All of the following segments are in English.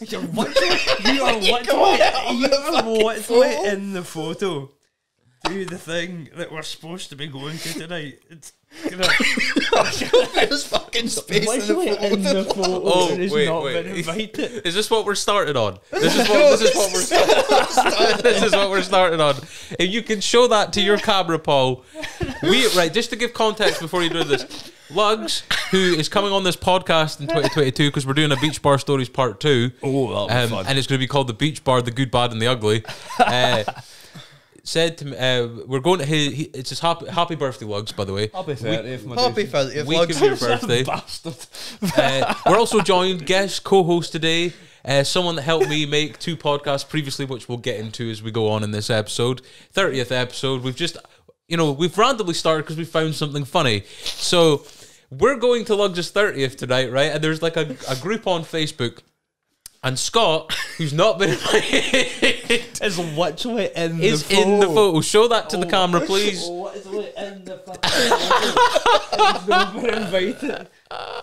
list. You're literally, you are literally, you are literally in the photo. Do the thing that we're supposed to be going to tonight. It's There's fucking space in the photo. in the photo. Oh, and it's wait, not wait. been invited. Is this what we're starting on? This is what this is what we're starting. this is what we're starting on. If you can show that to your camera, Paul. We right just to give context before you do this. Lugs, who is coming on this podcast in 2022 because we're doing a Beach Bar Stories Part Two, Oh, that'll um, and it's going to be called the Beach Bar: The Good, Bad, and the Ugly. Uh, said to me, uh, we're going to his. He, it's his happy, happy birthday, Lugs. By the way, I'll be 30th, my Happy dude. 30th, week Lugs. of your birthday. Bastard. Uh, we're also joined guest co-host today, uh, someone that helped me make two podcasts previously, which we'll get into as we go on in this episode. Thirtieth episode. We've just, you know, we've randomly started because we found something funny. So we're going to Lugs' thirtieth tonight, right? And there's like a, a group on Facebook. And Scott, who's not been invited, Is literally in is the in the photo. Show that to the oh, camera, Oh, please. Literally in the photo. He's not been invited. How-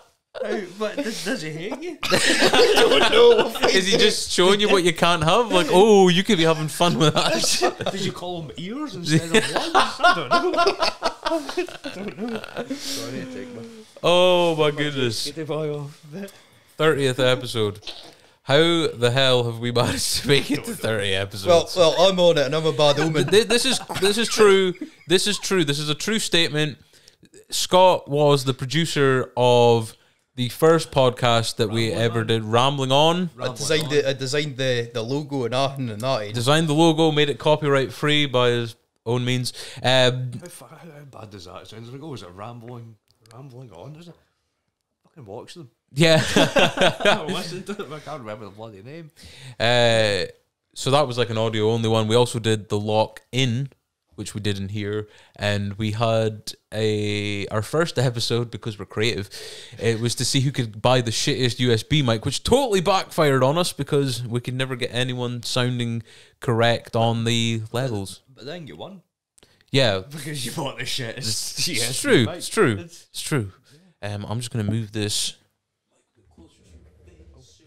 But does, does he hate you? I don't know. Is he just showing you what you can't have? Like, oh, you could be having fun with that. Did you call him ears instead of lungs? I don't know. I Sorry, take my. Oh my goodness. Get the boy off. 30th episode. How the hell have we managed to make it to 30 episodes? well, well, I'm on it, and I'm a bad omen. Th- this is this is true. This is true. This is a true statement. Scott was the producer of the first podcast that we ever did, Rambling On. I designed the, I designed the, the logo and everything and that. Designed the logo, made it copyright free by his own means. Um, How, fu- how bad does that sound? Like, oh, is it rambling, rambling on? Is it? Fucking watch them. Yeah. I listened to them. I can't remember the bloody name. Uh, so that was like an audio only one. We also did the lock in, which we did in here, and we had a our first episode because we're creative. It was to see who could buy the shittiest USB mic, which totally backfired on us because we could never get anyone sounding correct on the levels. But then you won Yeah, because you bought the shit. it's, It's, it's true. It's true. It's- It's true. Um, I'm just gonna move this.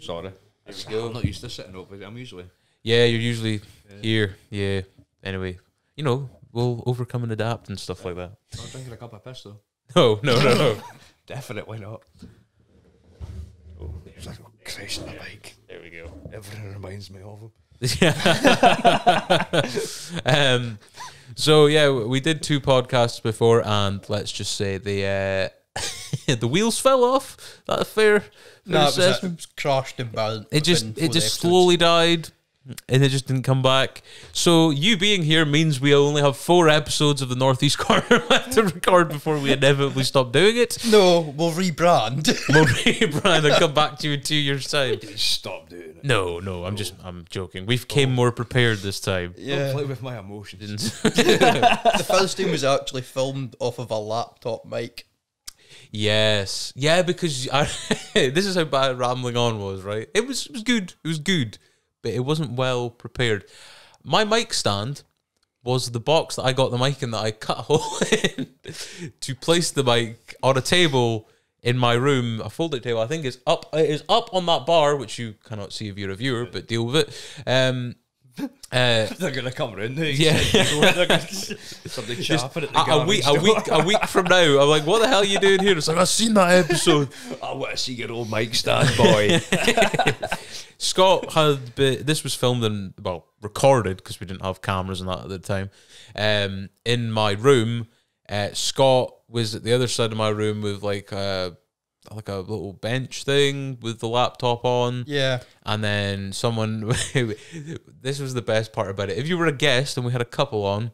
Sorry. I'm not used to sitting up. I'm usually. Yeah, you're usually here. Yeah. Anyway, you know, we'll overcome and adapt and stuff like that. Not drinking a cup of piss though. No, no, no, no. Definitely not. Oh, there's like a crash in the mic. there we go. Everything reminds me of him. um, so yeah, we did two podcasts before, and let's just say the uh, the wheels fell off. That a fair, fair No, it was, uh, it was crashed and burned. It just it just episodes. slowly died, and it just didn't come back. So you being here means we only have four episodes of the Northeast Corner left to record before we inevitably stop doing it. No, we'll rebrand. We'll rebrand and come back to you in two years' time. Stop doing it. No, no, I'm just I'm joking. We've came oh. more prepared this time. Don't yeah. play with my emotions. the first time was actually filmed off of a laptop mic. Yes, yeah, because I, this is how bad rambling on was. Right, it was it was good. It was good, but it wasn't well prepared. My mic stand was the box that I got the mic in that I cut a hole in to place the mic on a table in my room, a folding table. I think is up. It is up on that bar, which you cannot see if you're a viewer, but deal with it. Um, uh, They're gonna come round. there. Yeah. They're gonna- Somebody chapping at the a, a week, a week, a week from now, I'm like, what the hell are you doing here? It's like I've seen that episode. I want to see your old mic stand, boy. Scott had been, this was filmed and well recorded because we didn't have cameras and that at the time. Um, in my room, uh, Scott was at the other side of my room with like a like a little bench thing with the laptop on, Yeah. and then someone. this was the best part about it. If you were a guest and we had a couple on.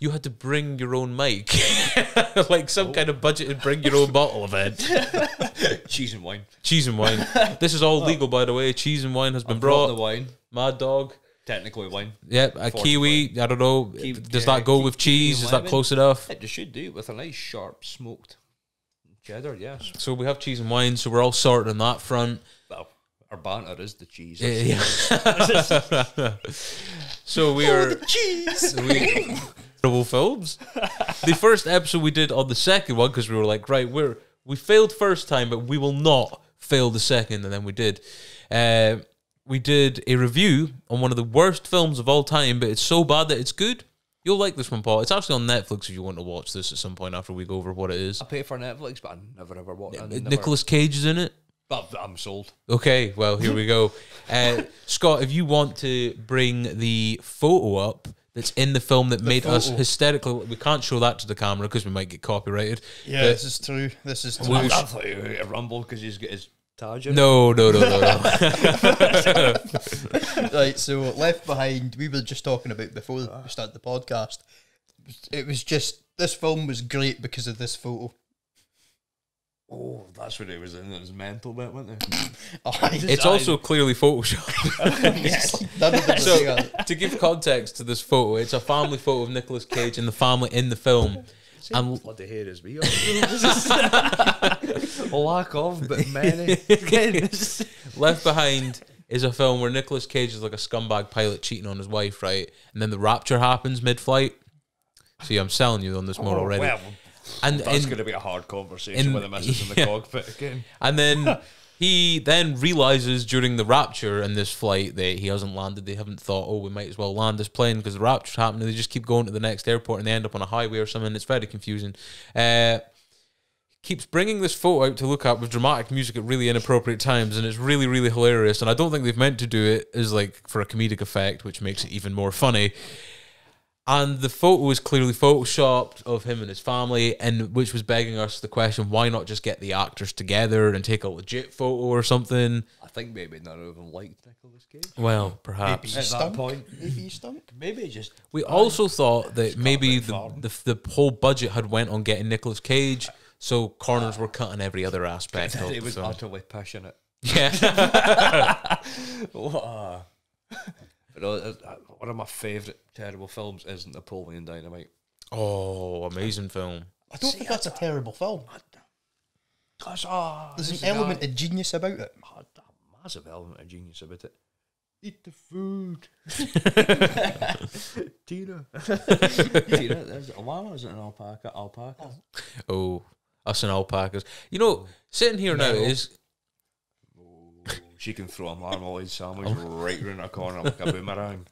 You had to bring your own mic, like some kind of budgeted bring your own bottle event. Cheese and wine. Cheese and wine. This is all oh. legal, by the way. Cheese and wine has been Brought brought. the wine. Mad Dog. Technically wine. Yep, a kiwi. I don't know. Ki- Does that go ki- with cheese? Is that close enough? It should do with a nice sharp smoked cheddar. Yes. So we have cheese and wine. So we're all sorted on that front. Well, our banter is the cheese. Yeah, yeah. so we are the Cheese. we films. The first episode we did on the second one because we were like, right, we're we failed first time, but we will not fail the second, and then we did. Uh, we did a review on one of the worst films of all time, but it's so bad that it's good. You'll like this one, Paul. It's actually on Netflix if you want to watch this at some point after we go over what it is. I pay for Netflix, but I never ever watch it. Nicolas Cage is in it. But I'm sold. Okay, well, here we go. Uh, Scott, if you want to bring the photo up that's in the film that made us photo. hysterical, we can't show that to the camera because we might get copyrighted. Yeah, But- this is true. This is true. I, I thought you were going to rumble because he's got his Taj in it. no, no, no, no, no. right, so Left Behind, we were just talking about before we ah. started the podcast. It was just this film was great because of this photo. Oh, that's what it was in. It was mental bit, wasn't it? Aye. it's also clearly photoshopped. yes. None of them So, to give context to this photo, it's a family photo of Nicolas Cage and the family in the film. And Bloody hair as we are. Lack of, but many. Left Behind is a film where Nicolas Cage is like a scumbag pilot cheating on his wife, right? And then the rapture happens mid-flight. See, I'm selling you on this more oh, already. Well, and that's going to be a hard conversation in- with the missus in the cockpit again. and then he then realizes during the rapture in this flight that he hasn't landed. They haven't thought, oh, we might as well land this plane because the rapture's happening. They just keep going to the next airport and they end up on a highway or something. It's very confusing. Uh, keeps bringing this photo out to look at with dramatic music at really inappropriate times, and it's really, really hilarious. And I don't think they've meant to do it as like for a comedic effect, which makes it even more funny. And the photo was clearly photoshopped of him and his family, and which was begging us the question: Why not just get the actors together and take a legit photo or something? I think maybe none of them liked Nicolas Cage. Well, perhaps. Maybe At he that point. Maybe he stunk. Maybe just We also thought that maybe the, the the whole budget had went on getting Nicolas Cage, so corners were cut in every other aspect of he was film. utterly passionate. Yeah, What? But uh, uh, one of my favourite terrible films is Napoleon Dynamite. oh, amazing film. I don't think that's a terrible film. Gosh, ah, There's an element guy- of genius about it. Ah, a massive element of genius about it. Eat the food. Tina. Tina, there's a llama, is it an alpaca? Alpaca. Oh, us and alpacas. You know, sitting here now is She can throw a marmalade sandwich right round the corner like a boomerang.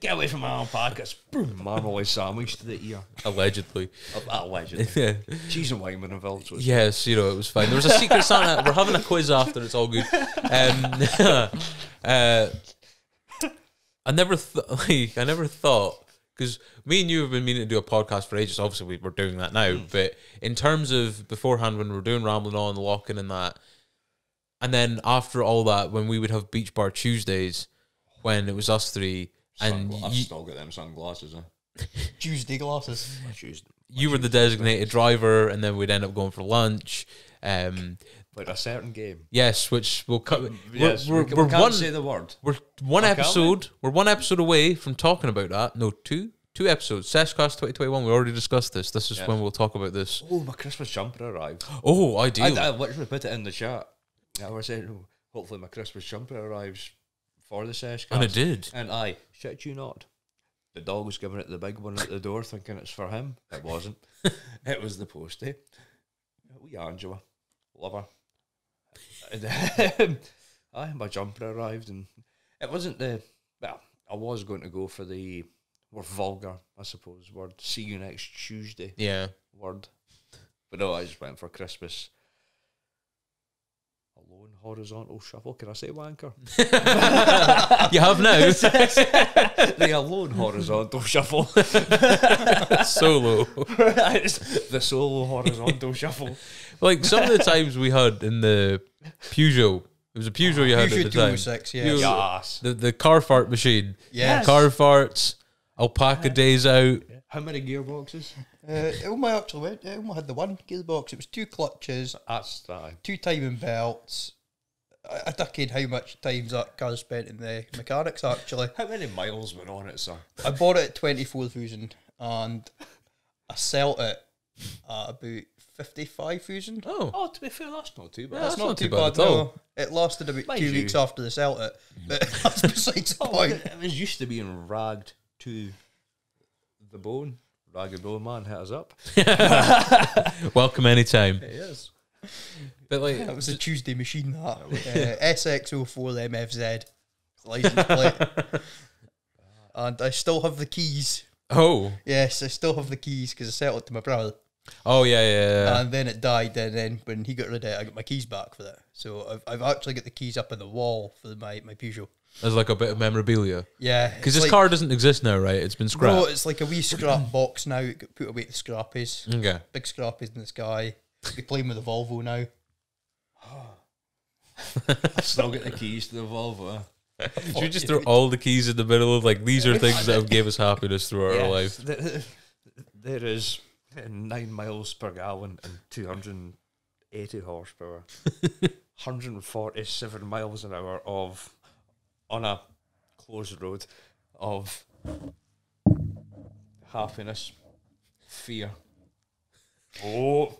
Get away from my alpacas. Boom, marmalade sandwich to the ear. allegedly. Allegedly. Yeah. Cheese and wine were involved. It's Yes, you know, it was fine. There was a secret Santa. We're having a quiz after. It's all good. Um, uh, I never, like, I never thought because me and you have been meaning to do a podcast for ages. Obviously, we, we're doing that now. But in terms of beforehand, when we were doing rambling on, locking and that, and then after all that, when we would have beach bar Tuesdays, when it was us three, and Sungla- I've you, still got them sunglasses. Eh? Tuesday glasses. I choose them. you were the designated driver, and then we'd end up going for lunch. Um, Like a certain game. yes, which we'll cut. Yes, we're, we, we're, we can't one. say the word. We're one can't we? episode. We're one episode away from talking about that. No, two, two episodes. Seshcast twenty twenty one. We already discussed this. This is Yes. when we'll talk about this. Oh, my Christmas jumper arrived. Oh, I, ideal. I literally put it in the chat. I was saying, hopefully my Christmas jumper arrives for the sesh. and it did. And I, shit you not. The dog was giving it the big one at the door, thinking it's for him. It wasn't. it was the postie. Eh? We Angela, love her. And, aye, my jumper arrived, and it wasn't the. Well, I was going to go for the more vulgar, I suppose, word. See you next Tuesday Yeah. word. But no, I just went for Christmas. A lone horizontal shuffle. Can I say wanker? You have now the alone horizontal shuffle. solo. the solo horizontal shuffle. Like some of the times we had in the Peugeot. It was a Peugeot you had Usually at the time. 206, yeah. You- Yes. The the car fart machine. Yes. Car farts. Alpaca days out. How many gearboxes? Uh, only actually went, only had the one gearbox. It was two clutches, That's that. two timing belts. I, I decade how much times that car spent in the mechanics actually. How many miles were on it, sir? I bought it at 24,000 and I sold it at about 55,000. Oh. Oh, to be fair, that's not too bad. That's not, too bad, at all. no. It lasted about Mind two you. weeks after they sold it, but that's besides the Oh, point. it was used to being ragged to the bone. Ragged bone man hit us up. Welcome anytime. It is. But like, That was a Tuesday machine. That uh, SX04 MFZ license plate, and I still have the keys. oh, Yes, I still have the keys because I sent it to my brother, oh yeah, yeah, yeah. and then it died. And then when he got rid of it, I got my keys back for that. So I've, I've actually got the keys up on the wall for my my Peugeot. As like a bit of memorabilia. Yeah, Because this like- car doesn't exist now, right? It's been scrapped. No, it's like a wee scrap box now. It got put away to the scrappies. okay. Big scrappies in the sky. Be playing with the Volvo now. I still get the keys to the Volvo. Should we just throw all the keys in the middle of like these are things that have gave us happiness throughout our life? th- there is nine miles per gallon and 280 horsepower, 147 miles an hour of on a closed road of happiness, fear. Oh,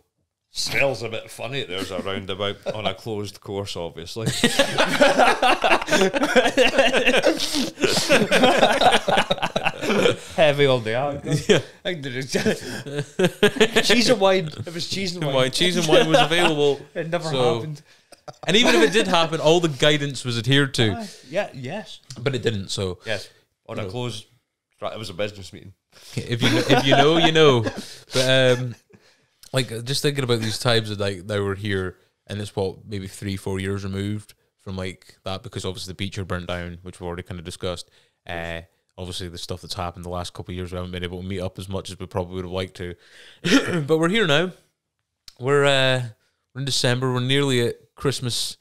smells a bit funny. There's a roundabout on a closed course, obviously. Heavy on the angle. Yeah. I think there is cheese and wine. It was cheese and wine. Wine, cheese and wine was available. It never So- happened. And even if it did happen, all the guidance was adhered to. Aye, yeah. Yes. But it didn't, so Yes. On a No. closed. Right. It was a business meeting. if you know, if you know, you know. But um, like just thinking about these times that like they were here, and it's what maybe three, four years removed from like that because obviously the beach are burnt down, which we've already kind of discussed. Uh, obviously the stuff that's happened the last couple of years, we haven't been able to meet up as much as we probably would have liked to. but we're here now. We're uh, we're in December. We're nearly at Christmas.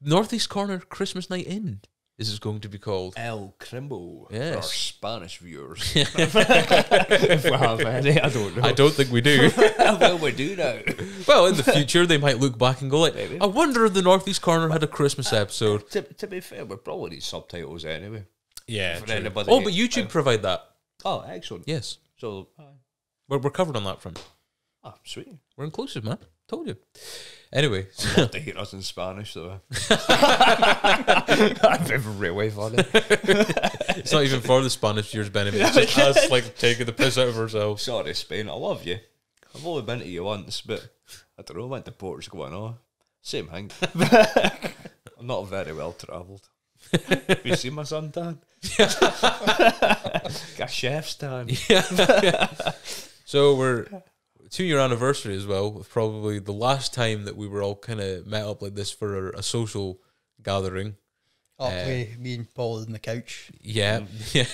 Northeast Corner Christmas Night In. This is going to be called. El Crimbo. For our Spanish viewers. if we have any, I don't know. I don't think we do. well, we do now. Well, in the future, they might look back and go like, Maybe. "I wonder if the Northeast Corner had a Christmas episode." to, to be fair, we probably need subtitles anyway. Yeah, For anybody- Oh, but YouTube provide that. Oh, excellent. Yes, So, we're, we're covered on that front. ah, sweet. We're inclusive, man. Told you. Anyway, Love to hear us in Spanish, though. I've been really funny. it's not even for the Spanish viewers' benefit. It's just us like taking the piss out of ourselves. Sorry, Spain. I love you. I've only been to you once, but I don't know. I went to Portugal and all. Same thing. I'm not very well travelled. Have you seen my suntan? Got a chef's tan. So we're two year anniversary as well. Of probably the last time that we were all kind of met up like this for a, a social gathering. Up Uh, with me and Paul on the couch. Yeah, yeah.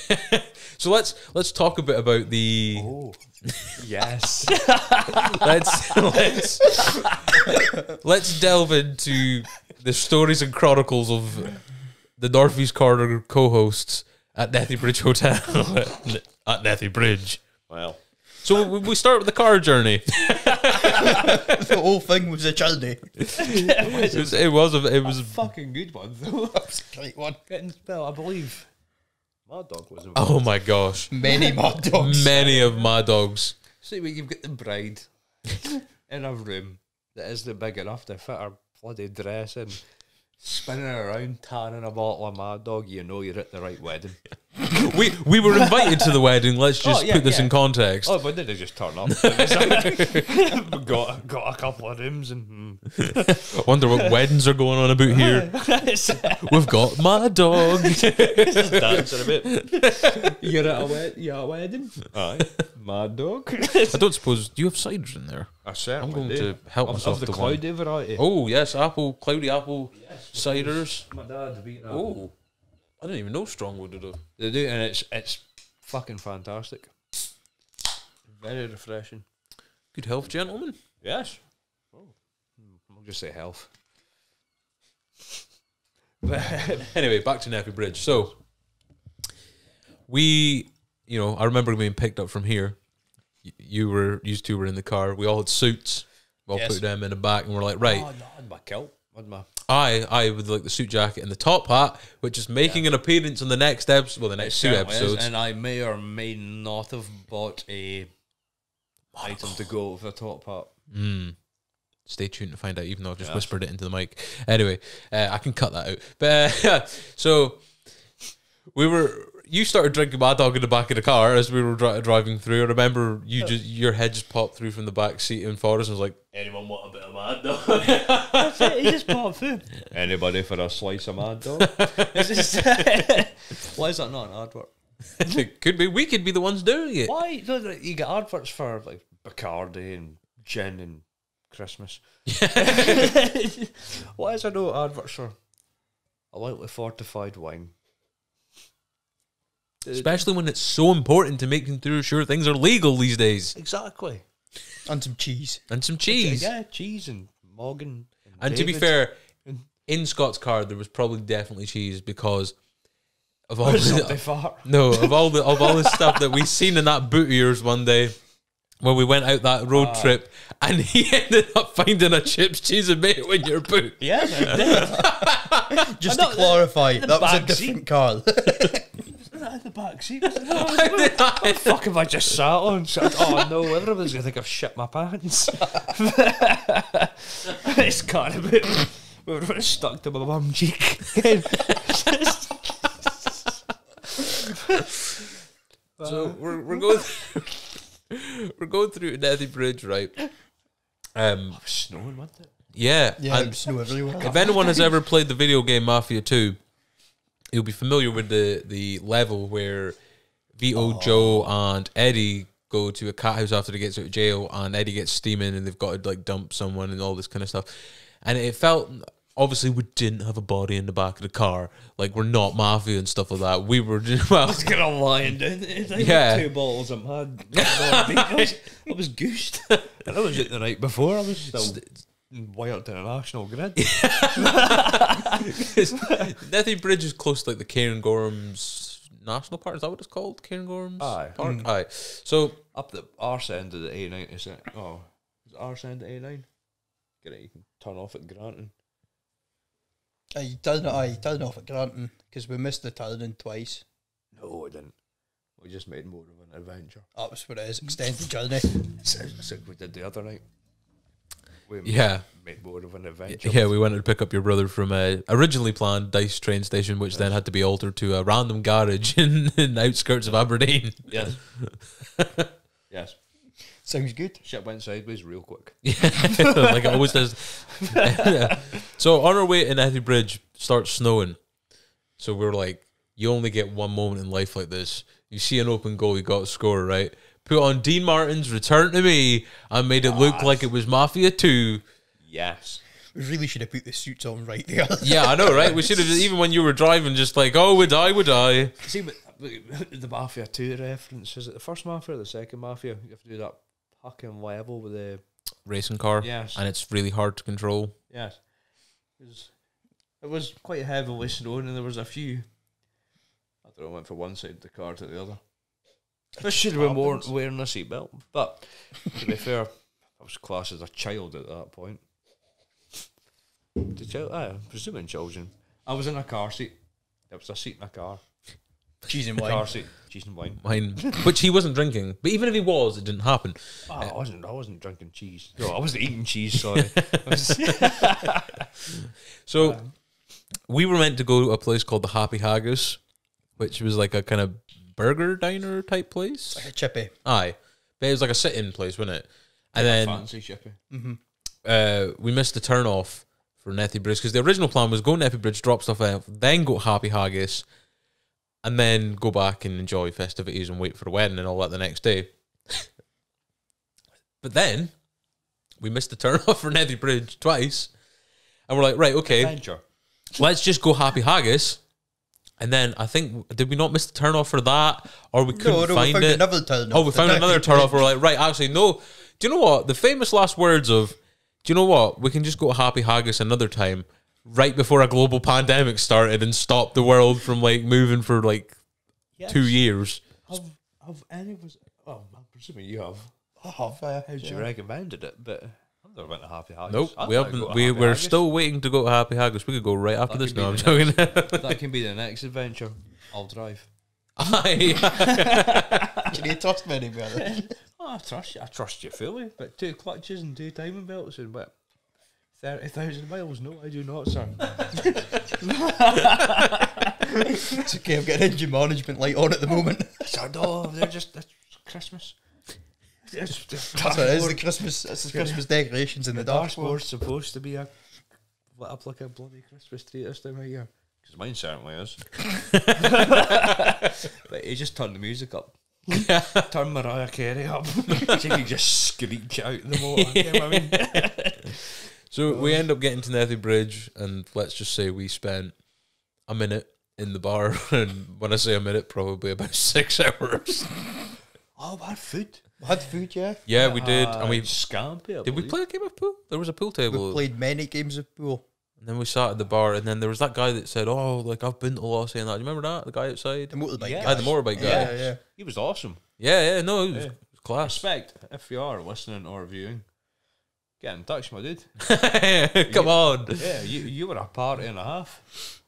so let's let's talk a bit about the Oh, yes. let's let's let's delve into the stories and chronicles of the Northeast Corner co-hosts at Nethy Bridge Hotel at Nethy Bridge. well, So we- we start with the car journey. the whole thing was a journey. It was it was a, it was fucking good one though. That was a great one. Getting well, I believe my dog was involved. oh my gosh, Many mad dogs. many of my dogs. See, when you've got the bride in a room that isn't big enough to fit her bloody dress in, spinning around, tanning a bottle of Mad Dog, you know you're at the right wedding. We we were invited to the wedding. Let's oh, just Oh, yeah, put this yeah. in context. Oh, but did they just turn up? got got a couple of rooms and I hmm. wonder what weddings are going on about here. We've got my dog. dancing a bit. You're at a wed- you're at a wedding. Aye, Mad Dog. I don't suppose. Do you have ciders in there? I certainly I'm going do. to help of, myself of the to one. cloudy variety. Oh yes, apple, cloudy apple ciders. my dad being a Oh, I didn't even know Strongwood did it. They do, and it's it's fucking fantastic. Very refreshing. Good health, gentlemen. Yes. Oh, I'll just say health. But Anyway, back to Nethy Bridge. So we, you know, I remember being picked up from here. Y- You were, you two were in the car. We all had suits. We all Yes. put them in the back, and we're like, right. oh, no, I my kilt. I my I, I with like the suit jacket and the top hat, which is making an appearance on the next episode. Well, the next two certainly is, episodes. and I may or may not have bought a item to go with the top hat. Mm. Stay tuned to find out, even though I've just whispered it into the mic. Anyway, uh, I can cut that out. But uh, so we were. You started drinking Mad Dog in the back of the car as we were dri- driving through. I remember you oh. just your head just popped through from the back seat in Forest and was like, "Anyone want a bit of Mad Dog?" That's it, he just popped through. Anybody for a slice of mad dog? It's just- Why is that not an advert? it could be. We could be the ones doing it. Why? No, no, You get adverts for like Bacardi and gin and Christmas. Why is there no adverts for a lightly fortified wine? Especially when it's so important to making sure things are legal these days. Exactly. And some cheese. And some cheese. Yeah, cheese and Morgan. And and to be fair, in Scott's car there was probably definitely cheese because of all Or the, fart. no of all the of all the stuff that we seen in that boot of yours one day when we went out that road ah. trip and he ended up finding a chips cheese and mate in your boot. Yes, I did. Just know, to clarify, that was a back different car. Was that in the back seat? Was it? No, it was in the- Fuck if I just sat on. Said, oh no, everybody's gonna think I've shit my pants. it's kind of bit. We were stuck to my bum cheek. So we're we're going we're going through Nethy Bridge, right? Um It was snowing, wasn't it? yeah. yeah, and and snow everywhere. if anyone has ever played the video game Mafia 2, you'll be familiar with the the level where Vito, Joe, and Eddie go to a cat house after they get out of jail, and Eddie gets steaming, and they've got to like dump someone and all this kind of stuff. And it felt obviously we didn't have a body in the back of the car, like we're not mafia and stuff like that. We were just well, It's gonna lying down there. Yeah. Two bottles of mad. I was, I was goosed. And I was out the night before. I was still wired to the national grid. Nethy Bridge is close to like the Cairngorms National Park. Is that what it's called? Cairngorms Aye. Park. Aye. So Up the arse end of the A9, is it? Oh, is it arse end of A9? Get it, you can turn off at Grantown. Uh, you turn, uh, you turn off at Grantown because we missed the turning twice. No, I didn't. We just made more of an adventure. That was what it is, extended journey. It's, it's like we did the other night. We yeah, made more of an adventure. yeah, we went to pick up your brother from a originally planned Dyce train station, which then had to be altered to a random garage in, in the outskirts of Aberdeen. Yes. yes. Sounds good. Shit went sideways real quick. Yeah, like it always does. so on our way in Nethy Bridge, starts snowing. So we're like, you only get one moment in life like this. You see an open goal, you got to score, right? Put on Dean Martin's Return to Me and made it look like it was Mafia 2. Yes. We really should have put the suits on right there. Yeah, I know, right? We should have, even when you were driving, just like, oh, would I, would I? See, but the Mafia 2 reference, is it the first Mafia or the second Mafia? You have to do that fucking level with the. Racing car. Yes. And it's really hard to control. Yes. It was, it was quite heavily snowing and there was a few. I don't know, went from one side of the car to the other. I should have been more wearing a seatbelt. But to be fair, I was classed as a child at that point. The child, I am presuming children. I was in a car seat. There was a seat in a car. Cheese and wine. Car wine. seat, cheese and wine. Mine, which he wasn't drinking. But even if he was, it didn't happen. Oh, I wasn't. I wasn't drinking cheese. No, I wasn't eating cheese. Sorry. I was- So we were meant to go to a place called the Happy Haggis, which was like a kind of burger diner type place. Like a chippy. Aye, but it was like a sit-in place, wasn't it? And then fancy shipping. uh, we missed the turn off for Nethy Bridge because the original plan was go Nethy Bridge, drop stuff off, then go to Happy Haggis, and then go back and enjoy festivities and wait for the wedding and all that the next day. but then we missed the turn off for Nethy Bridge twice, and we're like, right, okay, Adventure. let's just go Happy Haggis. And then I think did we not miss the turn off for that, or we couldn't No, no, we find found it? another turn Oh, we found another Nethy turn off. Bridge. We're like, right, actually, no. Do you know what? The famous last words of, do you know what? We can just go Happy Haggis another time, right before a global pandemic started and stopped the world from like moving for like two years. Have have any of us? Oh, I'm presuming you have. I have, uh, How'd you recommended it? But I've never went to Happy Haggis. Nope, I'd we like to haven't. go to We Happy we're Haggis. still waiting to go to Happy Haggis. We could go right after That this. could No, I'm be joking. That can be the next adventure. I'll drive. Aye. Can you trust me any better? Oh, I trust you. I trust you fully. But two clutches and two timing belts and what? Thirty thousand miles? No, I do not, sir. It's okay, I've got an engine management light on at the moment. So, no, they're just it's Christmas. It's, it's That's what it is, the Christmas, it's the Christmas decorations in the The dark dashboard's supposed to be a lit up like a bloody Christmas tree this time of year. Because mine certainly is. but he just turned the music up. Turn Mariah Carey up. she could just screech out the motor. you know I mean? So we end up getting to Nethy Bridge, and let's just say we spent a minute in the bar, and when I say a minute, probably about six hours. Oh, bad food. Had food, yeah. Yeah, we did, and we Scampi, I did. We believe. play a game of pool. There was a pool table, We played many games of pool. and then we sat at the bar, and then there was that guy that said, "Oh, like I've been to Lossie and that." Do you remember that? The guy outside. The motorbike Yeah. guy. Ah, the motorbike guy. Yeah, yeah. He was awesome. Yeah, yeah, no, it was, Yeah. class. Respect. If you are listening or viewing, get in touch, my dude. Come on. Yeah, you, you were a party and a half.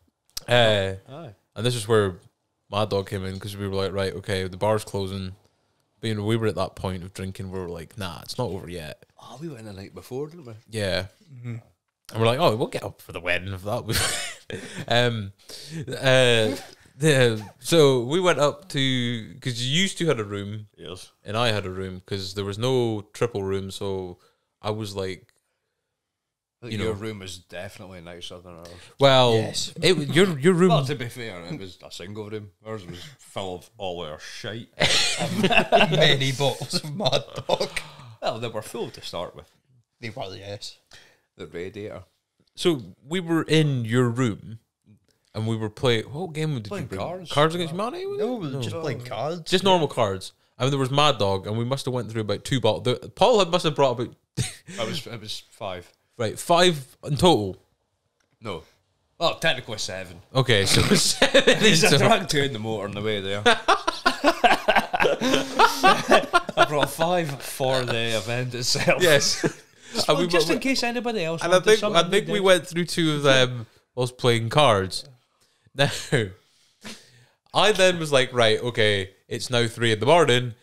Uh, Aye. and this is where my Dog came in because we were like, right, okay, the bar's closing. But, you know, we were at that point of drinking. where We were like, nah, it's not over yet. Oh, we went the night before, didn't we? Yeah. And we're like, oh, we'll get up for the wedding of that um, uh, the, so we went up to because you used to had a room Yes. and I had a room because there was no triple room. So I was like, I think You your know. room was definitely nicer than ours. well, Yes. it was- your your room. Well, to be fair, it was a single room. Ours was full of all our shite. many bottles of Mad Dog. well, they were full to start with. They were, yes. The radiator. So we were in your room, and we were playing. What game did Playing you bring? cards. Cards Against Humanity. was? No, we were just playing cards. just normal cards. I mean, there was Mad Dog, and we must have went through about two bottles. Paul had must have brought about I was. It was five. Right five in total. No. Well, technically seven. Okay, so seven in Because I two in the motor on the way there. I brought five for the event itself. Yes, and, Well, we, just we- in case anybody else. and I think I think did. we went through two of them whilst playing cards. Now, I then was like, right, okay, it's now three in the morning.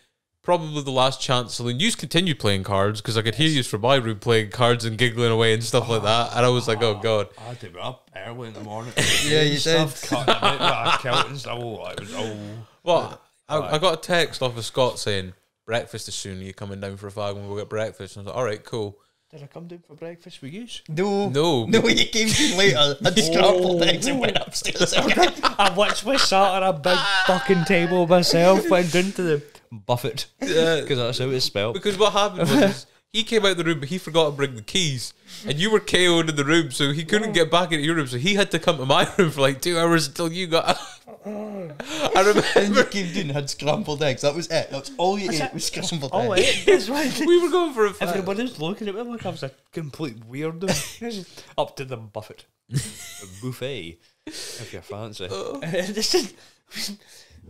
Probably the last chance. So then you continued playing cards because I could hear you from my room playing cards and giggling away and stuff like that. And I was like, oh, oh god. I had to be up early in the morning. Yeah, you stuff, did. Cutting it, counting stuff. Oh, I was, oh. Well, I, I got a text off of Scott saying breakfast is soon. You're you coming down for a fag when we'll get breakfast? And I was like, all right, cool. Did I come down for breakfast with you? No. No. No, you came in later, had scrambled eggs and went upstairs. I literally sat on a big fucking table myself, went into the buffet. Yeah. Because that's how it's spelled. Because what happened was he came out of the room, but he forgot to bring the keys, and you were KO'd in the room, so he couldn't get back into your room. So he had to come to my room for like two hours until you got. up. Uh-uh. I and you remember came in and had scrambled eggs. That was it. That's all you ate was scrambled Oh, eggs. wait, that's right. we were going for a fag. Everybody's looking at me like I was a complete weirdo. Up to the buffet. A buffet, if you fancy. And just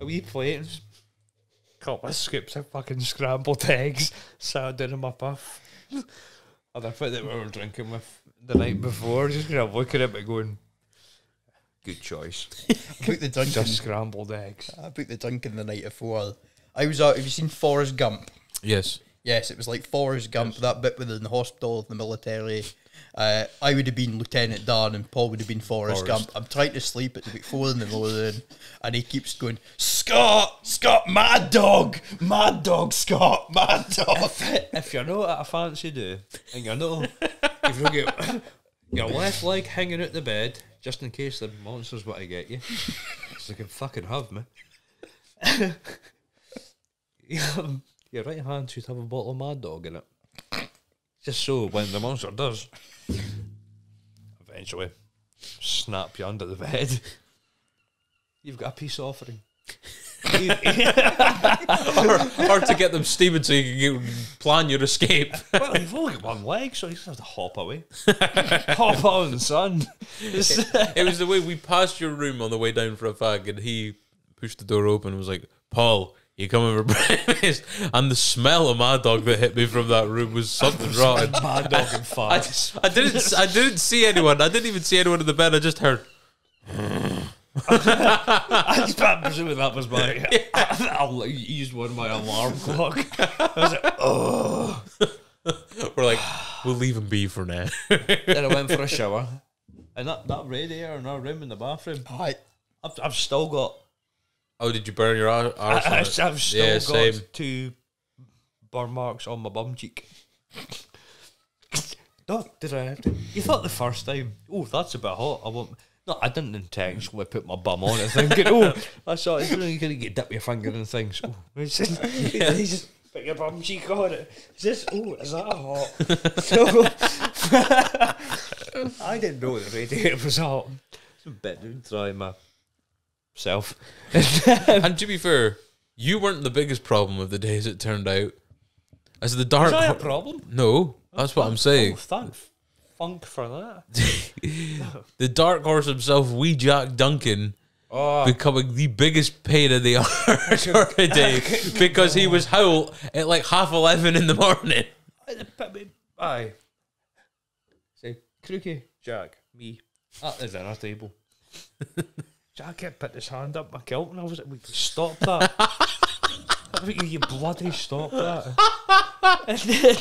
a wee plate. and just Got my scoops of fucking scrambled eggs, sat down in my puff. Other foot that we were drinking with the night before, just kind of looking at me going, good choice. I booked the Duncan. Just scrambled eggs. I booked the Duncan the night before. I was out. Have you seen Forrest Gump? Yes. Yes, it was like Forrest Gump. That bit within the hospital, of the military. Uh, I would have been Lieutenant Dan, and Paul would have been Forrest, Forrest. Gump. I'm trying to sleep. It's about four in the morning, and he keeps going, Scott, Scott, Mad Dog, Mad Dog, Scott, Mad Dog. if you're not at a fancy do and you're not, you've not got your left leg hanging out the bed just in case the monsters want to get you, so they can fucking have me. your right hand should have a bottle of Mad Dog in it, just so when the monster does, eventually snap you under the bed, you've got a peace offering. or, or to get them steaming so you can plan your escape. Well, you've only got one leg, so you just have to hop away. hop on, son. it was the way we passed your room on the way down for a fag, and he pushed the door open and was like, Paul, you coming for breakfast? And the smell of Mad Dog that hit me from that room was something rotten. Mad Dog and I, farts. I didn't I didn't see anyone. I didn't even see anyone in the bed. I just heard I just I'm presuming that was my. I used one of my alarm clock. I was like, oh. we're like, we'll leave him be for now. Then I went for a shower. And that, that radiator in our room in the bathroom, I, I I've, I've still got. Oh, did you burn your ar- I, arse I've still Yeah, got same. two burn marks on my bum cheek. No, did I? You thought the first time, oh, that's a bit hot. I won't. No, I didn't intentionally put my bum on it, thinking, oh, I saw it. You know, you're gonna get dip your finger in things. Oh, it's just, you just put your bum cheek on it. Is this? Oh, is that hot? so, I didn't know the radiator was hot. It's a bit doing try myself. and to be fair, you weren't the biggest problem of the day, as it turned out. As the dark, Is that a Ho- problem? no, that's what I'm saying. Oh, thank funk for that. The dark horse himself, wee Jack Duncan, Oh, becoming the biggest pain in the arse for a day because he was howl at like half eleven in the morning. aye. Say, Crookie, Jack, me, ah, at the dinner table. Jack kept put his hand up my kilt and I was like, we you stop that. I was like, you bloody stop that. and then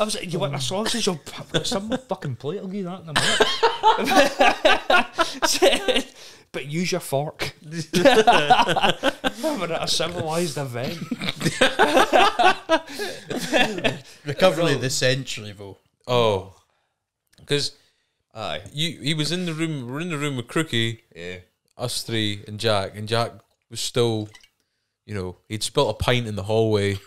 I was like, you want a sausage? I'll put some fucking plate, I'll give you that in a minute. But use your fork. We're at a civilised event. Recovery of the century, though. Oh, because Aye. you he was in the room. We're in the room with Crookie, Yeah. Us three, and Jack, and Jack was still, you know, he'd spilt a pint in the hallway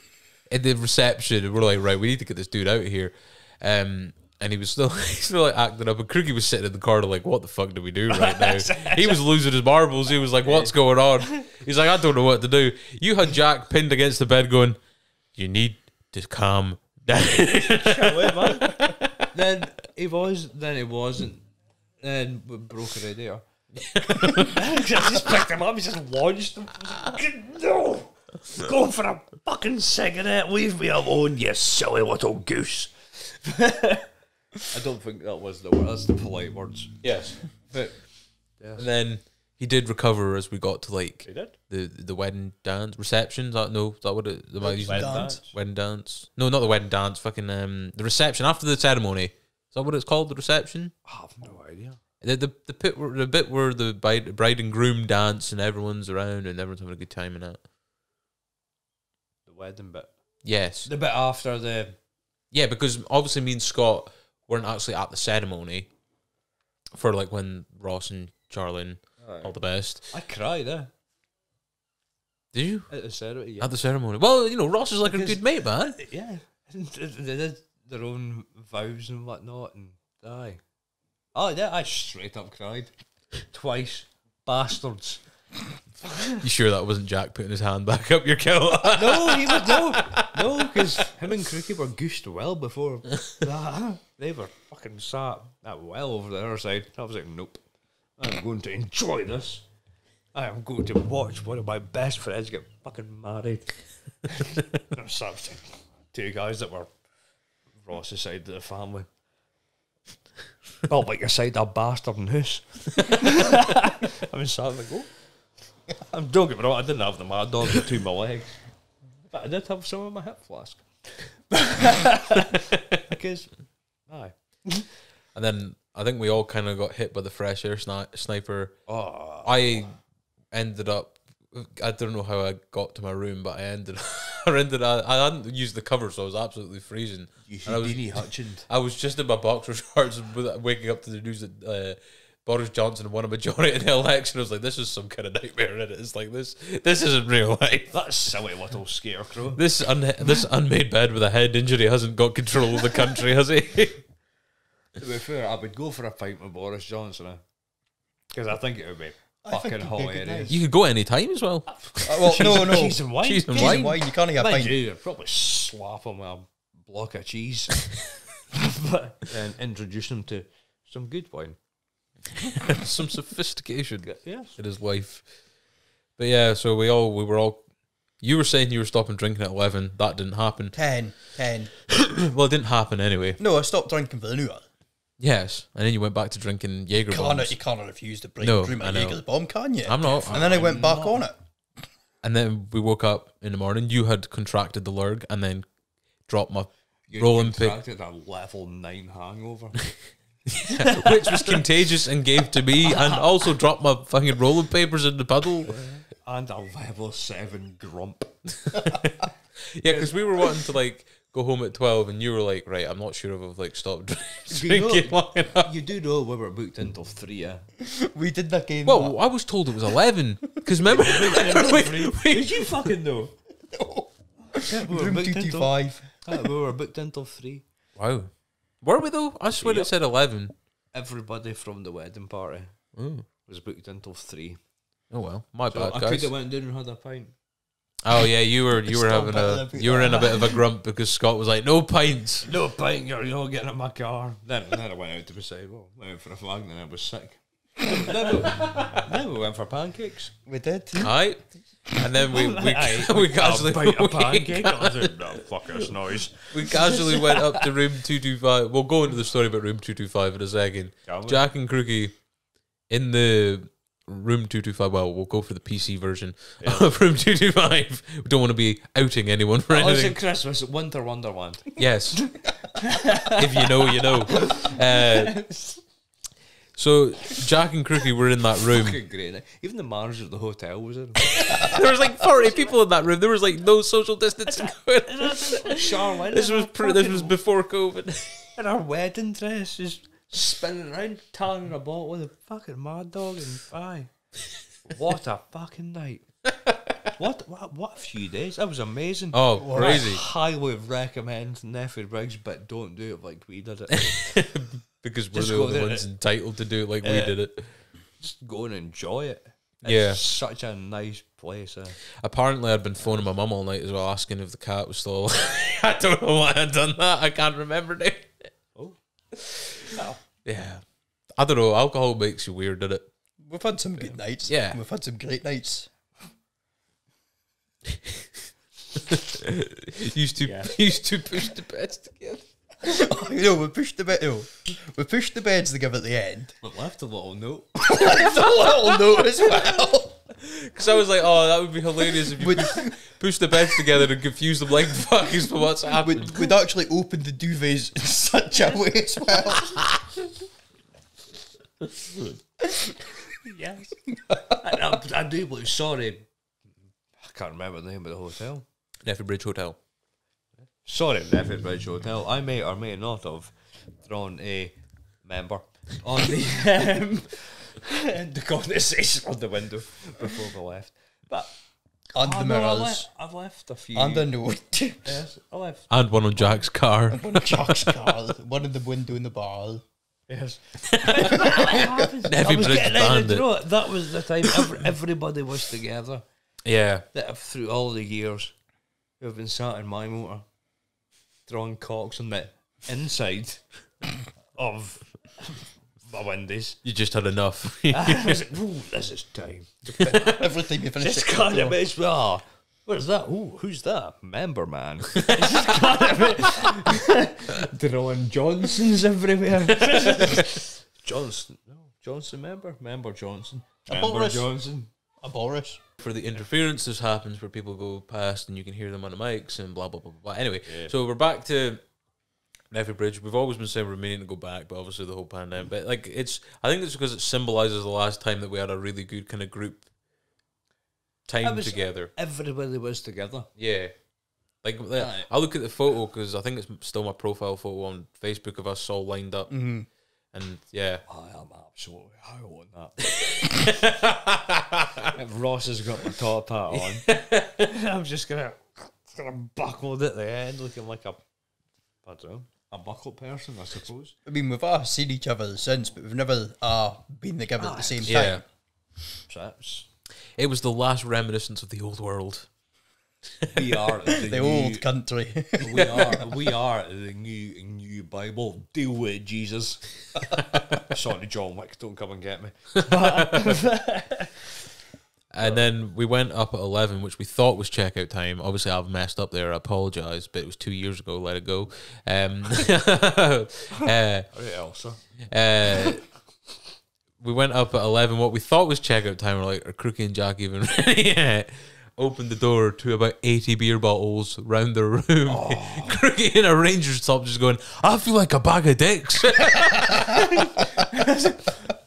in the reception, and we're like, right, we need to get this dude out of here. Um, and he was still, he's still like acting up, and Crookie was sitting in the corner like, what the fuck do we do right now? he was losing his marbles. He was like, what's going on? He's like, I don't know what to do. You had Jack pinned against the bed, going, you need to calm down. then he was, then he wasn't. Then we broke a radiator. I just picked him up, he just launched him. I was like, No! Go for a fucking cigarette, leave me alone, you silly little goose. I don't think that was the word, that's the polite words. yes. But, And then he did recover as we got to like he did. the the wedding dance reception. Is that no? Is that what it? Am I wedding that? dance. Wedding dance. No, not the wedding dance. Fucking um, the reception after the ceremony. Is that what it's called? The reception. I have no idea. The the the bit where, the bit where the bride, bride and groom dance and everyone's around and everyone's having a good time in it. The wedding bit. Yes. The bit after the. Yeah, because obviously me and Scott weren't actually at the ceremony for like when Ross and Charlie and all the best. I cried, eh? Did you At the ceremony, yeah. at the ceremony? Well, you know, Ross is like a good mate, man. Yeah, they did their own vows and whatnot, and aye. Oh yeah, I straight up cried twice. Bastards. You sure that wasn't Jack putting his hand back up your kilt? No, he was no, no, because him and Crookie were goosed well before that. They were fucking sat that well over the other side. I was like, nope, I'm going to enjoy this. I am going to watch one of my best friends get fucking married. Some two guys that were Ross's side of the family. Well, like your side, a bastard and hoose. I mean, sat like, oh. I'm don't get me wrong, I didn't have the mad dog between my legs. But I did have some in my hip flask. because, aye. and then I think we all kind of got hit by the fresh air sni- sniper. Oh, I ended up. I don't know how I got to my room, but I ended. I ended. I, I hadn't used the cover, so I was absolutely freezing. you And I was- Hutchins. I was just in my boxer shorts, waking up to the news that uh, Boris Johnson won a majority in the election. I was like, this is some kind of nightmare. and it, it's like this. This isn't real life. That silly little scarecrow. This un- this unmade bed with a head injury hasn't got control of the country, has he? to be fair, I would go for a fight with Boris Johnson. Because I think it would be fucking it'd be a good hilarious. you could go any time as well. Uh, well, no, no. Cheese and wine. Cheese and Cheese wine. and wine. You can't get a Mind pint. you, I'd probably slap him with a block of cheese. but, and introduce him to some good wine. Some sophistication. Yes. in his life. But yeah, so we all we were all. You were saying you were stopping drinking at eleven. That didn't happen. 10, 10. well, it didn't happen anyway. No, I stopped drinking for the new one. Yes, and then you went back to drinking Jaeger Can't, bombs. you can't refuse to bring No, dream I. Jaeger bomb, can you? I'm not. and then I went back on it. And then we woke up in the morning. You had contracted the lurg, and then dropped my You rolling pig. contracted a level 9 hangover. which was contagious and gave to me, and also dropped my fucking rolling papers in the puddle. And a level seven grump. Yeah, because we were wanting to like go home at twelve, and you were like, "Right, I'm not sure if I've like stopped Do you know- drinking long enough." You do know we were booked until three. yeah We did that game. Well, I was told it was eleven because remember, we, we, Did you fucking know? Yeah, we were room booked two two until- five. Ah, we were booked until three. wow, were we though? I swear it Yep. said eleven. Everybody from the wedding party Oh, was booked until three. oh well, my So bad, I guys. could have went down and had a pint. Oh yeah, you were you were having a you were in a bit of a grump because Scott was like, "No pints." No pint, you're, you're not getting in my car. Then, then I went out to the sidewalk, went out for a flag, and I was sick. then, we, then we went for pancakes. We did. Aye. And then we we, Aye. we casually A bite of we, pancake. I was like, no, fuck this noise. we casually went up to room two two five. We'll go into the story about room two two five in a second. Jack and Crookie in the room two two five. Well, we'll go for the PC version of room two two five. We don't want to be outing anyone for Oh, it's anything. at Christmas, Winter Wonderland. Yes. if you know, you know. Uh, so Jack and Crookie were in that room. Great. eh? Even the manager of the hotel was in. There was like forty people in that room. There was like no social distancing going. Charlotte. This was pre- this was before COVID. in our wedding dress, just spinning around, telling a bottle with a fucking mad dog and aye. What a fucking night. What, what what a few days. That was amazing. Oh, I crazy! highly recommend Nethy Bridge, but don't do it like we did it. Because we're Just the only ones entitled to do it like we did it. Just go and enjoy it. It's Yeah. such a nice place. eh? Apparently, I'd been phoning my mum all night as well, asking if the cat was still. I don't know why I'd done that. I can't remember now. Oh. Yeah, I don't know. Alcohol makes you weird, doesn't it? We've had some good nights. Yeah. We've had some great nights. used to Yeah. used to push the beds together. you know, we pushed the bed. Oh, we pushed the beds together at the end. But left a little note. It's a little note as well. Because I was like, oh, that would be hilarious if you push, push the beds together and confuse them like fuck as to what's happening. we'd, we'd actually open the duvets in such a way as well. yes. I, I, I do believe, sorry. I can't remember the name of the hotel. Nethy Bridge Hotel. Sorry, Nethy Bridge Hotel. I may or may not have thrown a member on the um, the conversation on the window before we left. But And oh, the no, I mirrors. left, I've left a few. And a note. yes, I left. And one on Jack's car. One on Jack's car. One in the window in the bar. Yes. Nethy was Bridge getting out of the That was the time every, everybody was together. Yeah. That through all the years, who have been sat in my motor, throwing cocks on the inside of my Wendy's. You just had enough. I was like, ooh, this is time. Every time you finish Just it. kind of as well. Where's that? Ooh, who's that? Member man. It's just kind of throwing Johnsons everywhere. Johnson, no, Johnson member, member Johnson, member Boris. Johnson. A Boris. For the interference, this happens where people go past and you can hear them on the mics and blah, blah, blah, blah. blah. Anyway, so we're back to Nethy Bridge. We've always been saying we're meaning to go back, but obviously the whole pandemic. But like, it's, I think it's because it symbolizes the last time that we had a really good kind of group time was- together. Everybody was together. Yeah. Like, like, I look at the photo because I think it's still my profile photo on Facebook of us all lined up. Mm-hmm. And yeah. I am absolutely high on that. if Ross has got my top hat on, I'm just gonna, gonna buckled at the end, looking like a, I don't know, a buckle person, I suppose. I mean, we've all seen each other since, but we've never uh, been together at the same time. Yeah. So that's It was the last reminiscence of the old world. we are the, The new, old country. we are we are the new new Bible. Deal with it, Jesus. Sorry, John Wick, don't come and get me. And then we went up at 11, which we thought was checkout time. Obviously, I've messed up there. I apologise, but it was two years ago. Let it go. Um, uh, Elsa. uh, we went up at 11. What we thought was checkout time. We're like, are Crookie and Jack even ready yet? Opened the door to about 80 beer bottles round the room. Crookie in a Rangers top just going, I feel like a bag of dicks.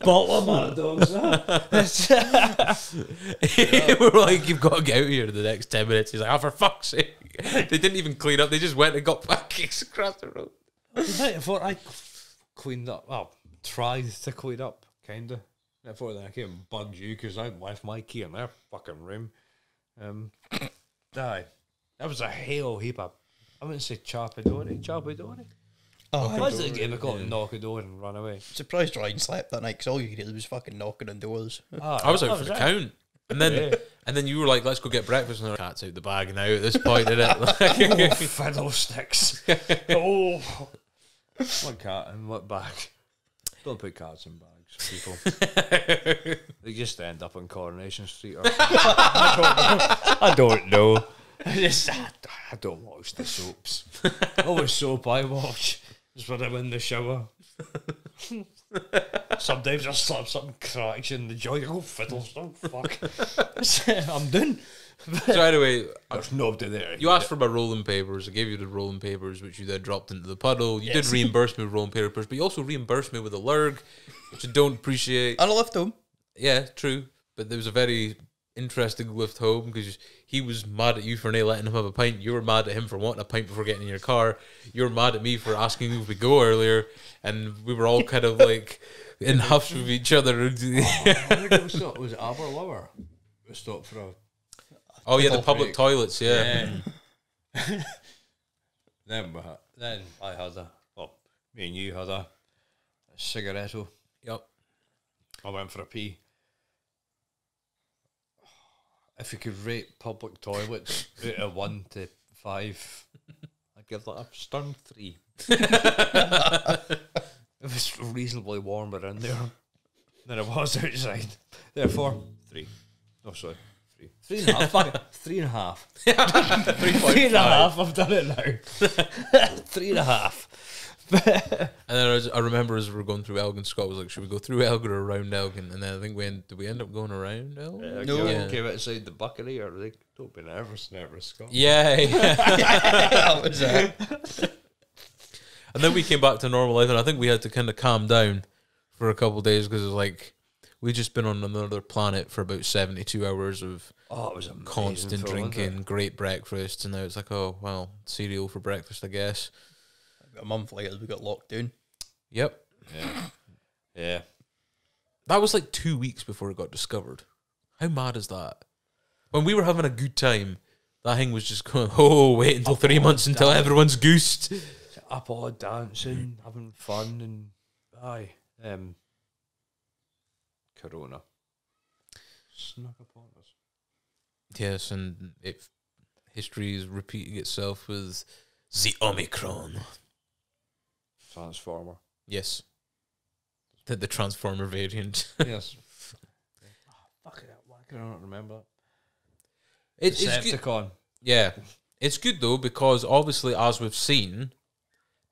Bottle of dogs. we were like, you've got to get out of here in the next 10 minutes. He's like, oh, for fuck's sake. They didn't even clean up. They just went and got pancakes across the road. The before I cleaned up, well, tried to clean up, kinda. Before then I came and bugged you because I left my key in their fucking room. Um, die. That was a hell heap of. I wouldn't say chapadori, chapadori. Oh, What's the game? I call it knock a door and run away. surprised Ryan slept that night because all you could do was fucking knocking on doors. Ah, I was that out for the it. count. And then Yeah. and then you were like, let's go get breakfast. And the cat's out the bag now at this point, isn't it? Fiddlesticks. oh. What cat and what bag? Don't put cats in bags, people. they just end up on Coronation Street or. I don't know. I don't. I just I, I don't watch the soaps. Only soap I watch is when I'm in the shower. Sometimes I slap something cracks in the joint. Oh fiddles, oh fuck. I'm done. so anyway, There's nobody there. You asked for my rolling papers. I gave you the rolling papers, which you then dropped into the puddle. You did reimburse me with rolling papers, but you also reimbursed me with a lurg, which I don't appreciate. And I left home. Yeah, true. But there was a very interesting lift home because he was mad at you for not letting him have a pint. You were mad at him for wanting a pint before getting in your car. You were mad at me for asking if we go earlier, and we were all kind of like in huffs with each other. Oh, I think it was, stop, was it Aberlour? We stopped for a oh yeah, the public toilets. Yeah. then we had, then I had a well, me and you had a, a cigaretto. Yep. I went for a pee. If you could rate public toilets out of one to five, I'd give that a stern three. it was reasonably warmer in there than it was outside. Therefore, three. No, sorry. Three. Three and a half. Fuck it. Three and a half. Three and a half. I've done it now. Three and a half. And then I, was- I remember as we were going through Elgin, Scott was like, "Should we go through Elgin or around Elgin?" And then I think we end, did we end up going around Elgin? No. Yeah. Came outside the buckery or like, don't be nervous, nervous, Scott. Yeah, yeah. that was it. and then we came back to normal life, and I think we had to kind of calm down for a couple of days because it was like we'd just been on another planet for about seventy-two hours of Oh, it was constant film, drinking, it? great breakfast, and now it's like, oh well, cereal for breakfast, I guess. A month later, we got locked down. Yep, Yeah. Yeah. that was like two weeks before it got discovered. How mad is that? When we were having a good time, that thing was just going. Oh, wait until three months until everyone's goosed. Up all dancing, having fun, and aye. Um, Corona. Snuck upon us. Yes, and if history is repeating itself with the Omicron. Transformer. Yes. The, the Transformer variant. yes. Ah, fuck it. Why can I not remember? It, it's. Yeah. It's good though because obviously as we've seen,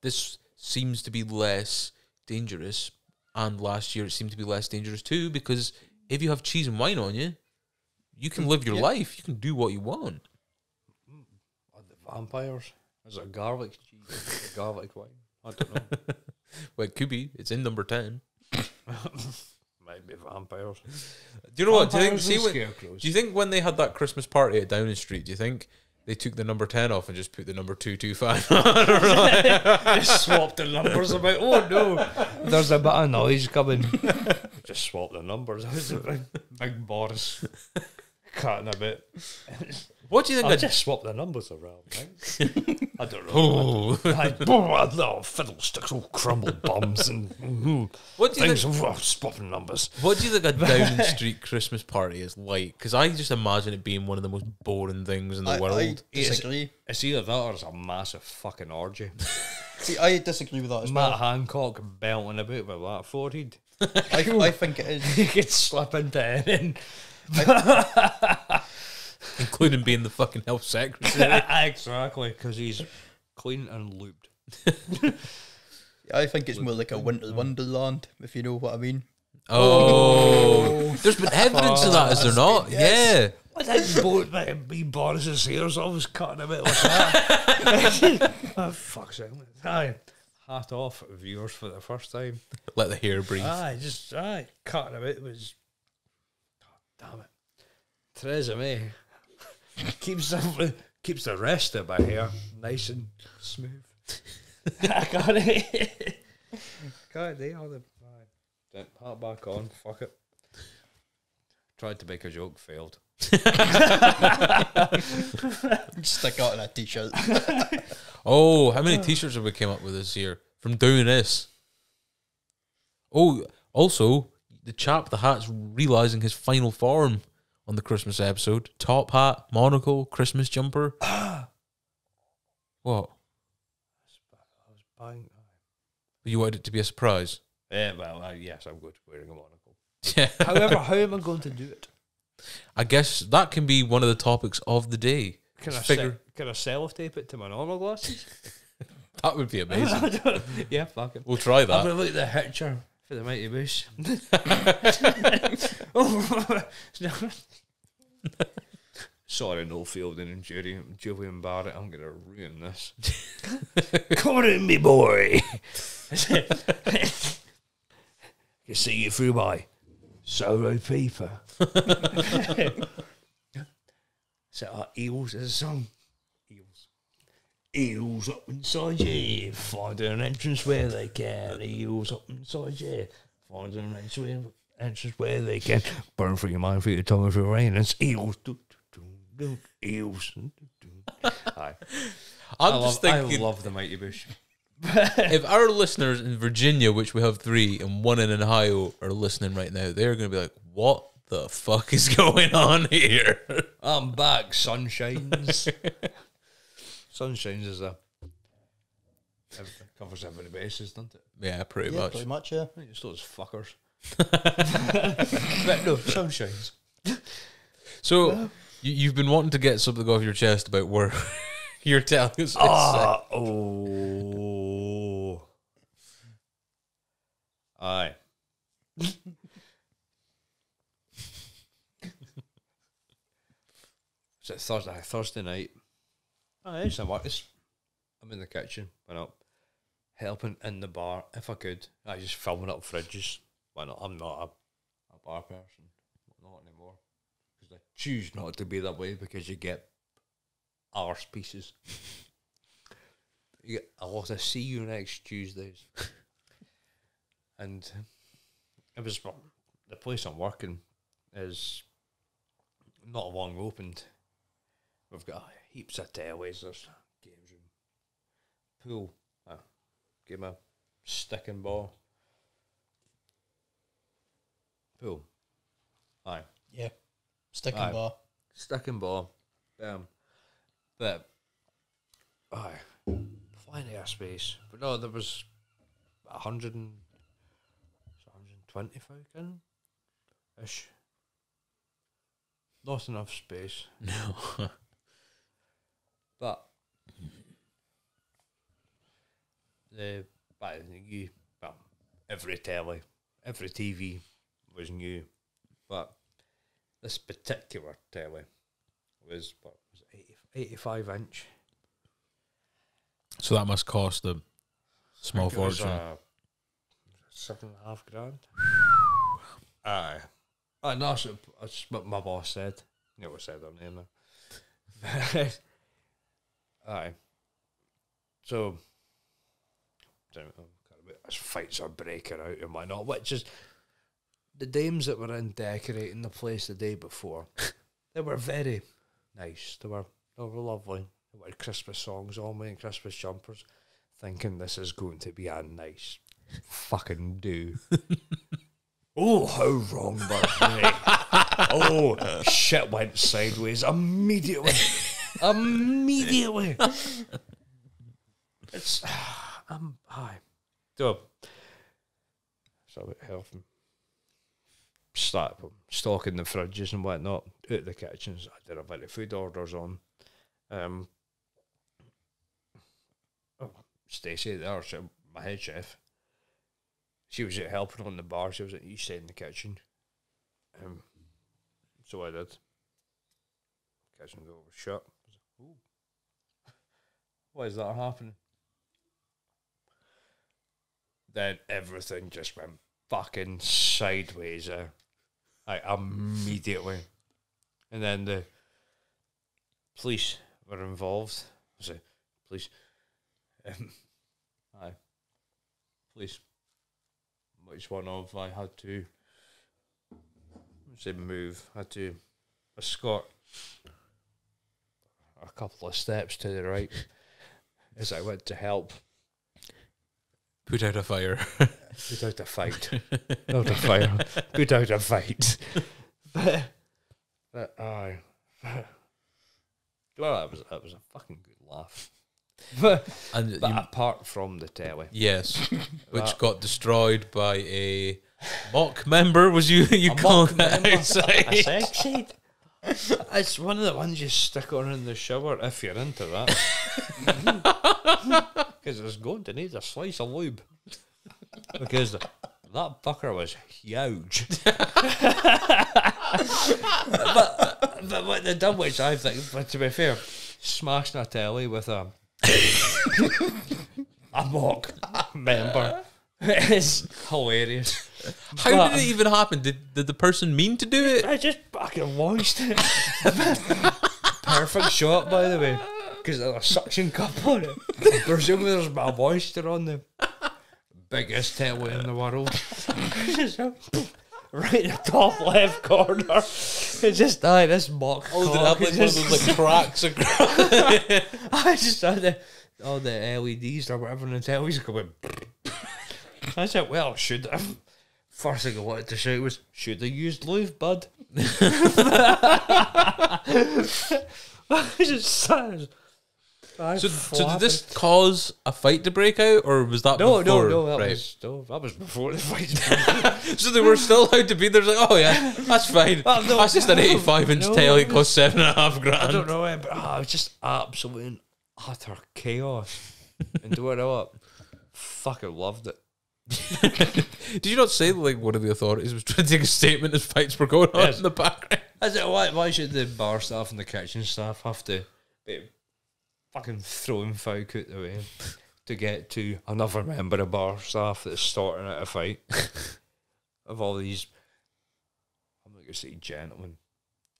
this seems to be less dangerous and last year it seemed to be less dangerous too because if you have cheese and wine on you, you can live your Yeah. life. You can do what you want. Are the vampires? Is it garlic cheese? garlic wine? I don't know. Well, it could be. It's in number 10. Might be vampires. Do you know what? Do you think, see and what, scarecrows. Do you think when they had that Christmas party at Downing Street, do you think they took the number 10 off and just put the number 225 on? just swapped the numbers about. Oh no, there's a bit of noise coming. just swap the numbers. How's big, big Boris cutting a bit? What do you think? I'll I'd- just swap the numbers around. Right? I don't know. oh. I, oh, no, fiddlesticks, all crumbled bums and what, do you things. think, Oh, swapping numbers. what do you think a Downing Street Christmas party is like? Because I just imagine it being one of the most boring things in the I, world. I disagree. It's either that or it's a massive fucking orgy. See, I disagree with that as Matt well. Hancock belting about with that forehead. I, I think it is. He could slip into anything. including being the fucking health secretary. exactly, because he's clean and looped. I think it's more like a winter wonderland, if you know what I mean. oh, there's been evidence of that, is there not? Yes. Yeah. I didn't both be Boris's ears. I was cutting a bit like that. oh, fuck's sake. Aye. Hat off, viewers, for the first time. Let the hair breathe. Aye, just, aye, cutting a bit was. God damn it. Theresa May keeps the, keeps the rest of my hair nice and smooth. I got it. got it there. The, aye. Then hat back on. Fuck it. Tried to make a joke, failed. Stick out in a t-shirt. Oh, how many t-shirts have we came up with this year from doing this? Oh, also the chap, the hat's realizing his final form on the Christmas episode. Top hat, monocle, Christmas jumper. what? I was buying. You wanted it to be a surprise? Yeah, well, uh, yes, I'm good wearing a monocle. Yeah. However, how am I going to do it? I guess that can be one of the topics of the day. Can I Figure- se- can I sellotape it to my normal glasses? That would be amazing. yeah, fuck it. We'll try that. I'm gonna look at the picture for the Mighty Boosh. Sorry, Noel Fielding and Julian, Julian Barratt. I'm gonna ruin this. Come on, me boy. can see you through my solo paper. so, uh, eels is a song. Eels. Eels up inside you, find an entrance where they can. Eels up inside you, find an entrance where, entrance where they can. Burn through your mind, through your tongue, through your rain. It's eels. Do, do, do, do, eels. Do, do, do. I'm I, just love, thinking I love the Mighty Boosh. if our listeners in Virginia, which we have three, and one in Ohio, are listening right now, they're going to be like, "What the fuck is going on here?" I'm back, sunshines. sunshines is a everything covers every bases, doesn't it? yeah, pretty yeah, much. pretty much, yeah. Just those fuckers. But no, sunshines. So you, you've been wanting to get something off your chest about where you're telling us. Uh, Ah, oh. Aye. so it's Thursday, Thursday night. Oh, it's a work. I'm in the kitchen, went up, helping in the bar if I could. I just filming up fridges. Why not? I'm not a, a bar person, not anymore. Because I choose not to be that way because you get arse pieces. you get a lot of see you next Tuesdays. and it was the place I'm working is not long opened. We've got heaps of tailways. there's games room, pool, uh, game of stick and ball. Pool. Aye. Yeah. Stick Aye. and bar. Stick and ball. Um, but aye, plenty of space. But no, there was a hundred and hundred and twenty folk in ish. Not enough space. no. But the but you well, every telly, every TV was new, but this particular telly was what was it, 80, 85 inch. so that must cost a small It was, fortune. uh, seven and a half grand. Aye. Aye, no, that's, that's what my boss said. Never said her name now. Aye. So, don't know, kind of bit- as fights are breaking out and whatnot, which is the dames that were in decorating the place the day before, they were very nice. They were they were lovely. They were Christmas songs on me and Christmas jumpers, thinking this is going to be a nice fucking do. oh, how wrong was me. oh, shit went sideways immediately. immediately. it's um hi. So so about helping start stocking the fridges and whatnot out the kitchens. I did a bit of food orders on. Um oh, Stacey there, so my head chef. She was helping on the bar, she was at each side in the kitchen. Um so I did. kitchen door was shut. Ooh. Why is that happening? Then everything just went fucking sideways. Uh, like immediately, and then the police were involved. I say, police, um, aye, police. Which one of I had to say move? had to escort a couple of steps to the right as I went to help Put out a fire. put out a fight. Not a fire. Put out a fight. but, but aye. well, that was that was a fucking good laugh. but and but you- apart from the telly, yes, which That- got destroyed by a mock member. Was you you A call that outside? a sex shade. It's one of the ones you stick on in the shower if you're into that. Because it's going to need a slice of lube. Because that fucker was huge. but, but what they done was, I think, but to be fair, smashing a telly with a a mock member is hilarious. How But- did it even happen? Did did the person mean to do it? I just fucking watched it. Perfect shot, by the way, because there's a suction cup on it. Presumably there's my moisture on the biggest telly in the world. right in the top left corner. It's just aye, this mock. Oh, did it like is one of those like cracks across? I just had the all the LEDs or whatever in the telly's going. I said, well, should have. First thing I wanted to shout was, should have used lube, bud. I just sat- I So, so did this cause a fight to break out, or was that No, before? no, no. That right. was no, that was before the fight. So they were still allowed to be there. Like, oh yeah, that's fine. Oh, no, that's just an eighty-five inch no, tail. it It costs seven and a half grand. I don't know, eh, but ah, it was just absolute utter chaos. and do you know what? Fucking loved it. Did you not say that, like one of the authorities was trying to take a statement as fights were going on Yes. in the background? I said, why, why should the bar staff and the kitchen staff have to be fucking throwing folk out the way to get to another member of bar staff that's starting out a fight? of all these, I'm not going to say gentlemen,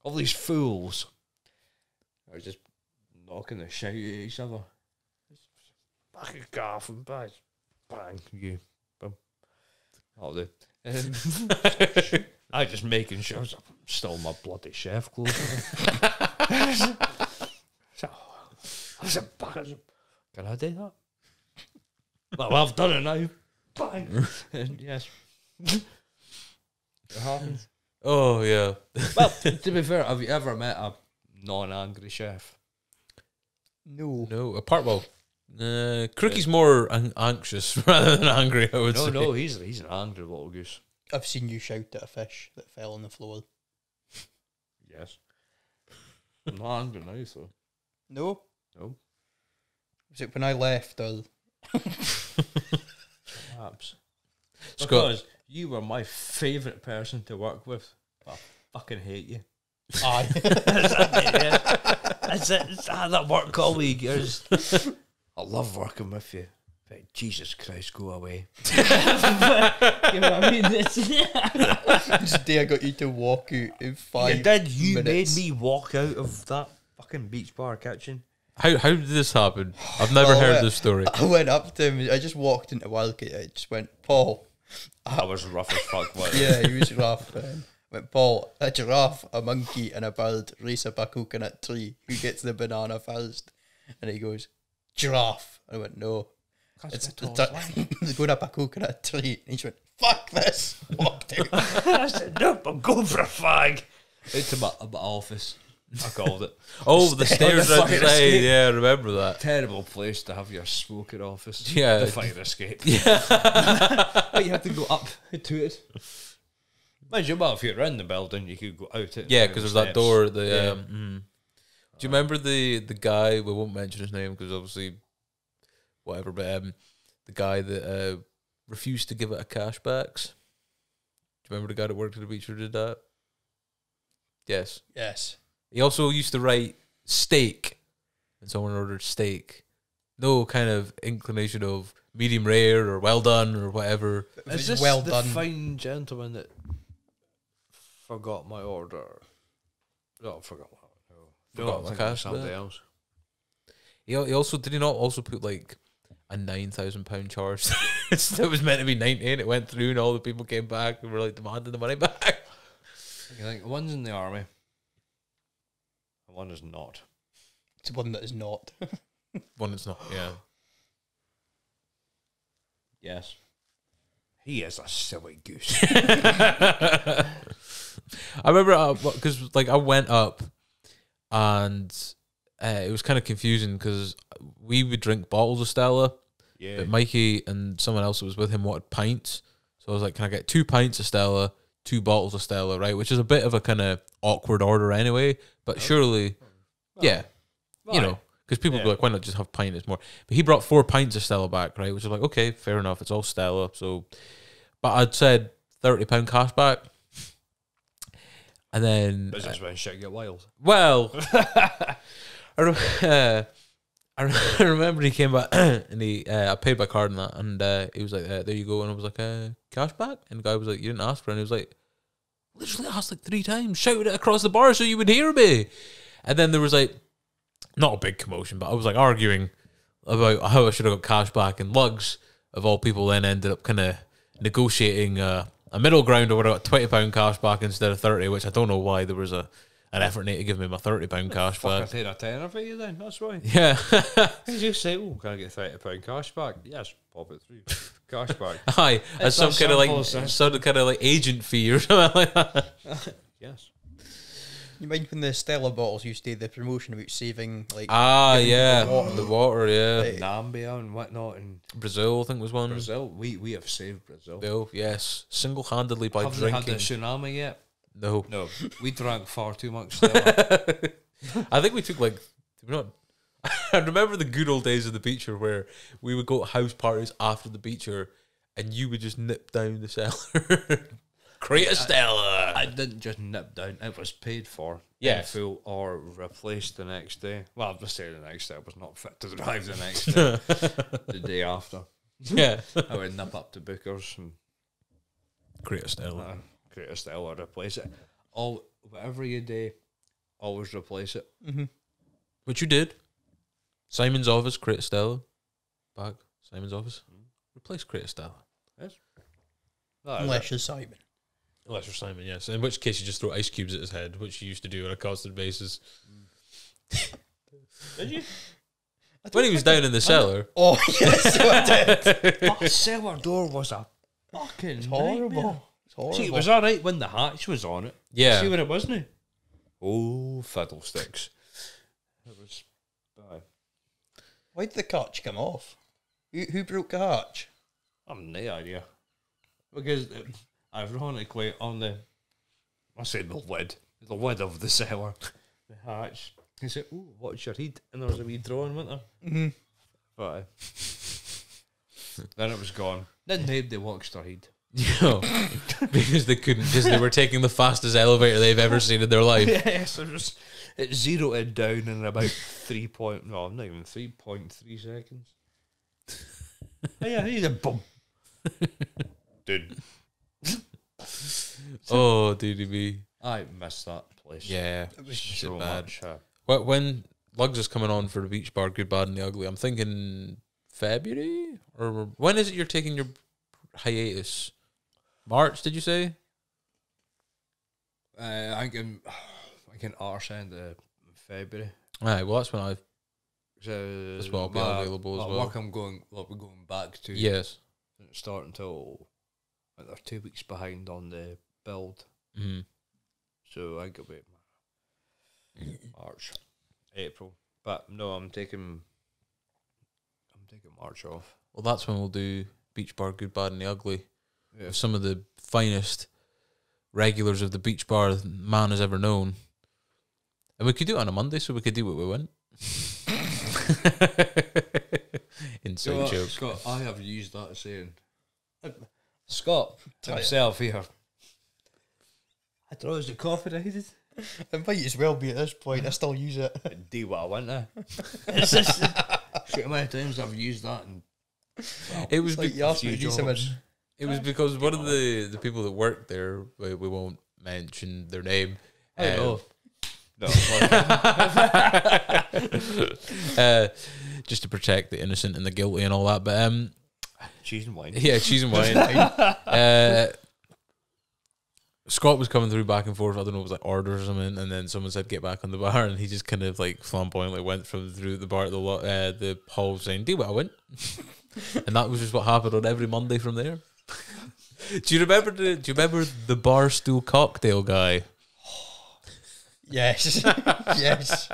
all these fools are just knocking the shit out of each other. Fucking gaff and bang, bang, you, boom. I'll do. Um, I just making sure I stole my bloody chef clothes. so, I was bang. Can I do that? Well, I've done it now. Bang. And yes. it happens. Oh yeah. Well, to be fair, have you ever met a non-angry chef? No. No, apart well, uh, Crookie's more an- anxious rather than angry. I would No, say. no, he's he's an angry little goose. I've seen you shout at a fish that fell on the floor. Yes. I'm not angry now, so. No. No. Was it when I left or Perhaps. Scott. Because you were my favourite person to work with. I fucking hate you. I? That's it. It's, ah, that work colleague. you're just- I love working with you. But Jesus Christ, go away. you know what I mean? It's, this day I got you to walk out in five. you did. You minutes. made me walk out of that fucking beach bar kitchen. How how did this happen? I've never Oh, heard yeah. this story. I went up to him. I just walked into work. I just went, Paul. I was rough as fuck. But Yeah, he was rough. Man. I went, Paul. A giraffe, a monkey, and a bird race up a coconut tree. Who gets the banana first? And he goes, giraffe. I went, no. It's, it's, it's going up a coconut tree. And he just went, fuck this. Walked out. I said, nope, I'm going for a fag. Into my, my office. I called it. Oh, the stairs the outside. escape. Yeah, I remember that. Terrible place to have your smoking office. Yeah. The fire escape. Yeah. But you have to go up to it. Mind you, well, if you're in the building, you could go out it. Yeah, because the there's that door. The Yeah. um, mm. do you remember the the guy? We won't mention his name because obviously, whatever. But um, the guy that uh, refused to give it a cashbacks. Do you remember the guy that worked at the beach who did that? Yes. yes. He also used to write steak when someone ordered steak. No kind of inclination of medium rare or well done or whatever. Is this well the done. fine gentleman that forgot my order? No, forgot my no. Forgot no, my thinking of cash somebody back. else. He, he also did he not also put like a nine thousand pound charge that was meant to be ninety and it went through and all the people came back and were like demanding the money back. I think one's in the army, and one is not. It's one that is not. One that's not, yeah. Yes, he is a silly goose. I remember because like I went up and uh, it was kind of confusing because we would drink bottles of Stella, yeah, but Mikey and someone else that was with him wanted pints. So I was like, "Can I get two pints of Stella, two bottles of Stella?" Right, which is a bit of a kind of awkward order anyway. But surely, yeah, you know, because people be like, "Why not just have pint?" It's more. But he brought four pints of Stella back, right? Which is like, okay, fair enough. It's all Stella. So, but I'd said thirty pound cash back, and then business when shit get wild. well, I, uh, I remember he came back and he uh, I paid by card and that, and uh, he was like, uh, "There you go," and I was like, uh, "Cash back," and the guy was like, "You didn't ask for," it. and he was like, "Literally asked like three times, shouted it across the bar so you would hear me," and then there was like, not a big commotion, but I was like arguing about how I should have got cash back, and Lugs of all people then ended up kind of negotiating uh, a middle ground where I got twenty pound cash back instead of thirty, which I don't know why there was a an effort need to give me my thirty pound cash Fuck, I back. take a tenner for you then. That's why. Yeah, You just say, "Oh, can I get thirty pound cash back?" Yes, pop it through. cash back. hi, as some kind of like as some kind of like agent fee or something like that. Yes. You mind when the Stella bottles used to do the promotion about saving like Ah, yeah, people water? the water, yeah. Like, Nambia and whatnot and Brazil, I think was one. Brazil. We we have saved Brazil. Oh, yes, single handedly by Haven't had the tsunami yet. No, No, we drank far too much. Stella. I think we took like we not. I remember the good old days of the beacher where we would go to house parties after the beacher, and you would just nip down the cellar, create a Stella. I didn't just nip down; it was paid for. Yes. in full or replaced the next day. Well, I'll just say the next day. I was not fit to drive the next day. the day after, yeah, I would nip up to Booker's and create a Stella. uh, create a style or replace it. All whatever you do, always replace it. Mm-hmm. Which you did. Simon's office, create a Stella. Back Simon's office, mm-hmm. replace create a Stella. Yes. That is unless you're Simon. Unless you're Simon, yes. In which case you just throw ice cubes at his head, which you used to do on a constant basis. Mm. Did you? When he was down in the cellar. Oh yes, I did. That cellar door was a fucking It's nightmare. horrible. Horrible. See, it was all right when the hatch was on it. Yeah. See what it was now? Oh, fiddlesticks. It was. Why did the catch come off? Who, who broke the hatch? I have no idea. Because, uh, ironically, on the, I say the lid, the lid of the cellar, the hatch, he said, "Oh, what's your heat?" And there was a wee drawing, wasn't there? Mm-hmm. But uh, then it was gone. Then they they watched their heat. You know, because they couldn't, because they were taking the fastest elevator they've ever seen in their life. yes, it was. It zeroed it down in about three point. No, not even three point three seconds. oh, yeah, he's a bum. Dude, Oh, DDB. I miss that place. Yeah, It was shit so bad. much. uh, Wh- When Lugs is coming on for the beach bar, Good, Bad, and the Ugly, I'm thinking February? Or when is it you're taking your hiatus? March, did you say? Uh, I can, I can arse end of February. Aye, well, that's when I've. So That's what I'll be my- available as well. Work I'm going, well, we're going back to. Yes. Didn't start until like they're two weeks behind on the build, Mm. so I go wait March, April. But no, I'm taking. I'm taking March off. Well, that's when we'll do Beach Bar, Good, Bad, and the Ugly. Yeah. With some of the finest regulars of the beach bar man has ever known. And we could do it on a Monday, so we could do what we want. Inside Scott, joke. Scott, I have used that saying. Scott Tell ya. himself here. I thought it was the coffee I needed. It might as well be at this point. I still use it. Do what I want to. It's just shit amount of times I've used that and It was like be- you asked me to do something. Jobs. it was because one of the the people that worked there, we, we won't mention their name. I um, know. No, uh, just to protect the innocent and the guilty and all that. But um, cheese and wine. yeah, cheese and wine. uh, Scott was coming through back and forth. I don't know, it was like orders or something, and then someone said get back on the bar, and he just kind of like flamboyantly went from through the bar to the lo- uh, the hall saying, "Do what I went," and that was just what happened on every Monday from there. Do you remember the Do you remember the bar stool cocktail guy? Yes. yes.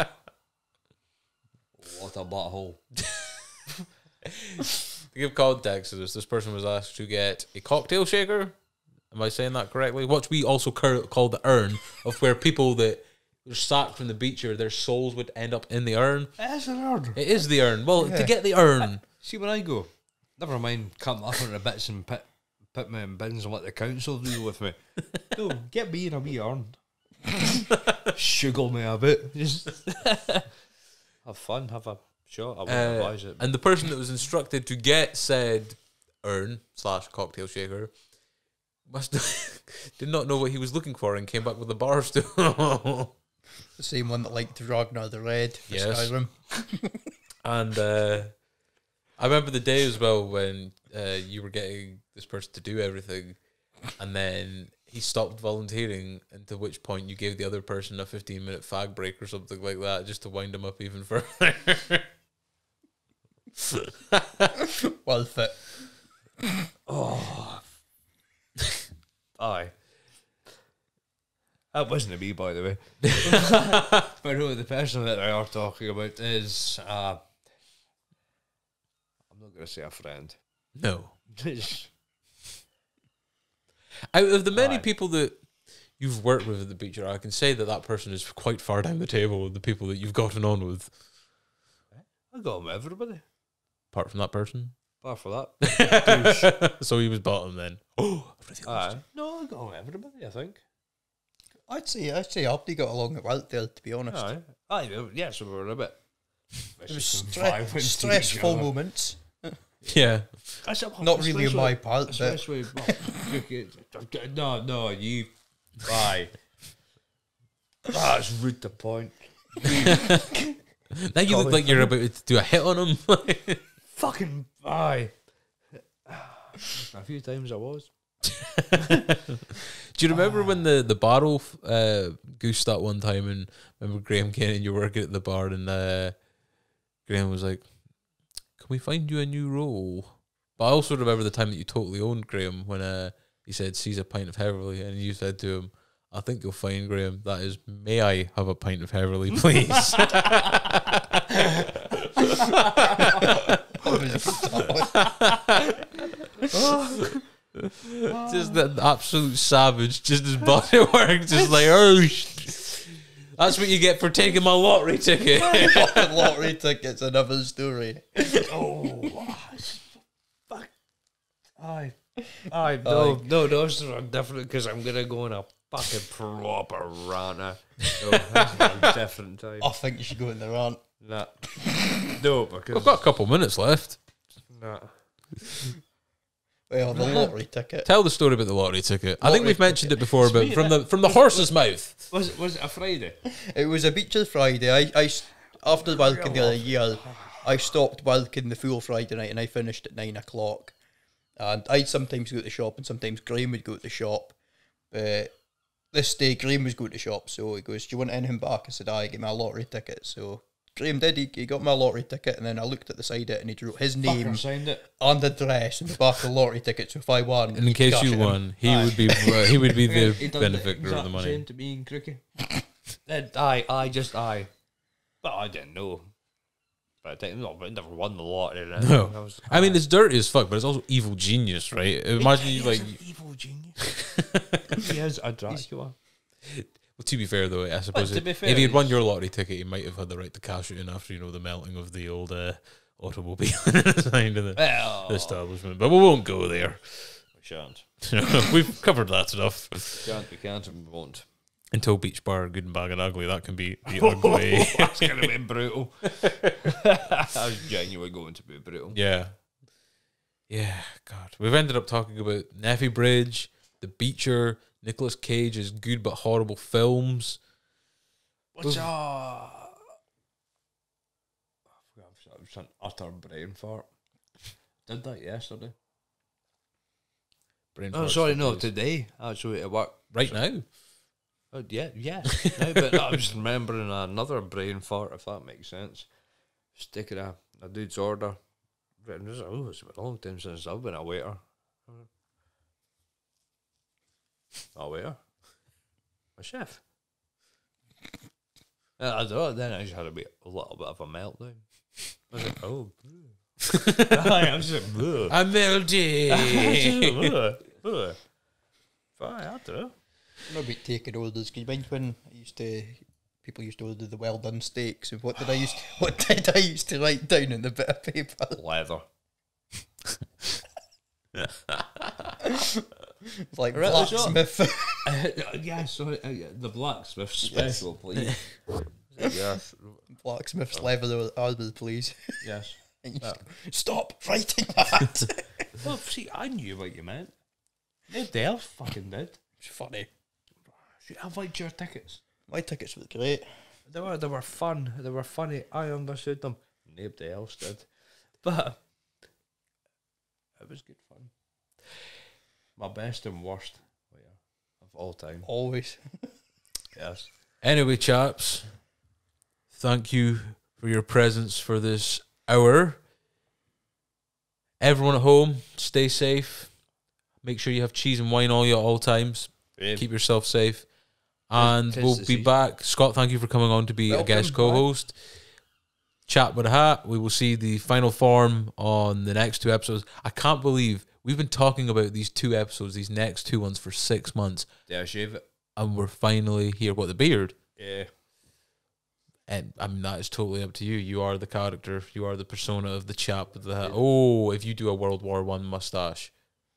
What a butthole. To give context to this, this person was asked to get a cocktail shaker. Am I saying that correctly? What we also cur- call the urn, of where people that were sacked from the beach or their souls would end up in the urn. That's an order. It is the urn. Well, to get the urn, See, when I go, never mind cutting up on the bits and put, put me in bins and let the council deal with me. No, get me in a wee urn. Sugar me a bit. Just have fun, have a shot. I wouldn't uh, advise it. and the person that was instructed to get said urn slash cocktail shaker must did not know what he was looking for and came back with a bar stool. The same one that liked Ragnar the Red for Yes. Skyrim. And uh, I remember the day as well when uh, you were getting this person to do everything, and then he stopped volunteering. And to which point you gave the other person a fifteen minute fag break or something like that, just to wind him up even further. Well fit. Aye. That wasn't me, by the way. but who the person that we are talking about is. Uh, going to say a friend. no, out of the many Aye. people that you've worked with at the beach, I can say that that person is quite far down the table with the people that you've gotten on with. Eh, I got him with everybody. Apart from that person, Apart from that. so he was bottom then. Oh, I really Aye. No, I got him with everybody, I think. I'd say I'd say Abdi got along well there, to be honest. Aye. Aye, well, yeah, so we were a bit. It was stre- stressful moments. Yeah. Not really on my part, but Especially, no, no, you, aye. That's rude to point. Now you look like you're about to do a hit on him. Fucking aye. A few times I was. Do you remember when the the barrel uh, goosed that one time and remember Graham came and you were working at the bar and uh, Graham was like, "Can we find you a new role?" But I also remember the time that you totally owned Graham when uh, he said, "Seize a pint of Heverly," and you said to him. I think you'll find Graham. That is, may I have a pint of Heverly, please? just that absolute savage, just his body work, just like oh. Sh- That's what you get for taking my lottery ticket. fucking lottery tickets, another story. Oh, fuck. Aye. Aye, no, no, those are different because I'm going to go on a fucking proper rant. now. No, that's a different time. I think you should go in the rant. Nah. No, because. We've got a couple minutes left. Nah. Well, the lottery ticket. Tell the story about the lottery ticket. I think we've mentioned it before, but from the from the horse's mouth. Was it, was it a Friday? It was a beach beaches Friday. I, I s- after working the other year, I stopped working the full Friday night and I finished at nine o'clock. And I'd sometimes go to the shop and sometimes Graham would go to the shop. But this day Graham was going to the shop, so he goes, "Do you want anything back?" I said, "I get my lottery ticket." So Graham did. He, he got my lottery ticket, and then I looked at the side of it and he wrote his name Fucker signed it. and address in the back of the lottery ticket. So if I won, And in case you it in. won, he would be he would be the He done benefactor of exact the money. Same to me and Crookie. then I, I just I, but I didn't know. But I, didn't, no, but I never won the lottery. or anything. No. I, was, I mean, it's dirty as fuck, but it's also evil genius, right? Imagine you like. an evil genius. he is a Dracula. Well, to be fair, though, I suppose to it- fair, if he'd won your lottery ticket, he might have had the right to cash it in after you know the melting of the old uh, automobile inside of the Well, establishment. But we won't go there. we shan't. We've covered that enough. Can't, we can't, and we won't. Until Beach Bar, Good and Bad and Ugly, that can be the ugly. That's gonna be brutal. that was genuinely going to be brutal. yeah. Yeah, God. We've ended up talking about Nethy Bridge, The Beacher, Nicolas Cage's good but horrible films. What's a? I forgot, it was an utter brain fart. Did that yesterday? Brain Oh, farts sorry, no, days. today. Actually, at work. Right now. Oh, yeah, yeah. no, but I was remembering another brain fart, if that makes sense. Sticking a, a dude's order. Written, oh, it's been a long time since I've been a waiter. A waiter? A chef? Yeah, I don't then I just had a, bit, a little bit of a meltdown. I was like, oh. I was just like, "Ugh." I'm melting. Ugh, ugh. Fine, I don't know. Not about taking orders. Can you mind when I used to? People used to order the well done steaks, and what did I used? What did I used to write down in the bit of paper? Leather. Like Really, sure. blacksmith. Uh, yeah, sorry, uh, yeah, the blacksmith special, please. yes, blacksmith's leather armor, please. yes. And you Yeah. just Stop writing that. Well, see, I knew what you meant. Nobody else fucking did. it's funny. See, I liked your tickets. My tickets were great. They were, they were fun. They were funny. I understood them. Nobody else did. But it was good fun. My best and worst yeah, of all time. Always. Yes. Anyway, chaps, thank you for your presence for this hour. Everyone at home, stay safe. Make sure you have cheese and wine all you at all times. Keep yourself safe. And Tis we'll be season. back. Scott, thank you for coming on to be Welcome a guest co host. Chat with a hat. We will see the final form on the next two episodes. I can't believe we've been talking about these two episodes, these next two ones, for six months, I shave it? and we're finally here. What, the beard? Yeah. And I mean that is totally up to you. You are the character. You are the persona of the chap with the hat. Oh, if you do a World War One mustache,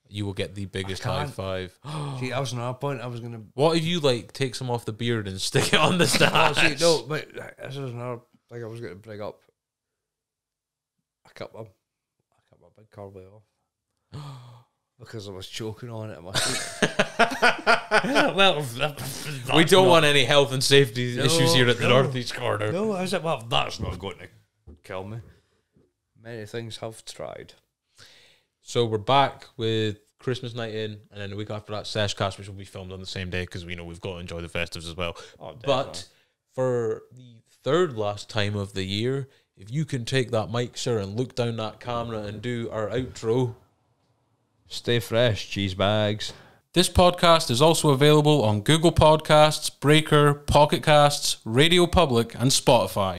you will get the biggest high five. See, that was another point I was going to What if you like take some off the beard and stick it on the Oh, stash? see, no, but this is another thing I was going to bring up. I cut my, I cut my big curly off because I was choking on it. in my sleep. well, we don't want any health and safety No, issues here at the no. northeast corner. No, I was like, well, that's not going to kill me. Many things have tried. So we're back with Christmas night in, and then the week after that, Seshcast, which will be filmed on the same day because we know we've got to enjoy the festives as well. Oh, But for the third last time of the year, if you can take that mic, sir, and look down that camera and do our outro. Stay fresh, cheese bags. This podcast is also available on Google Podcasts, Breaker, Pocket Casts, Radio Public, and Spotify.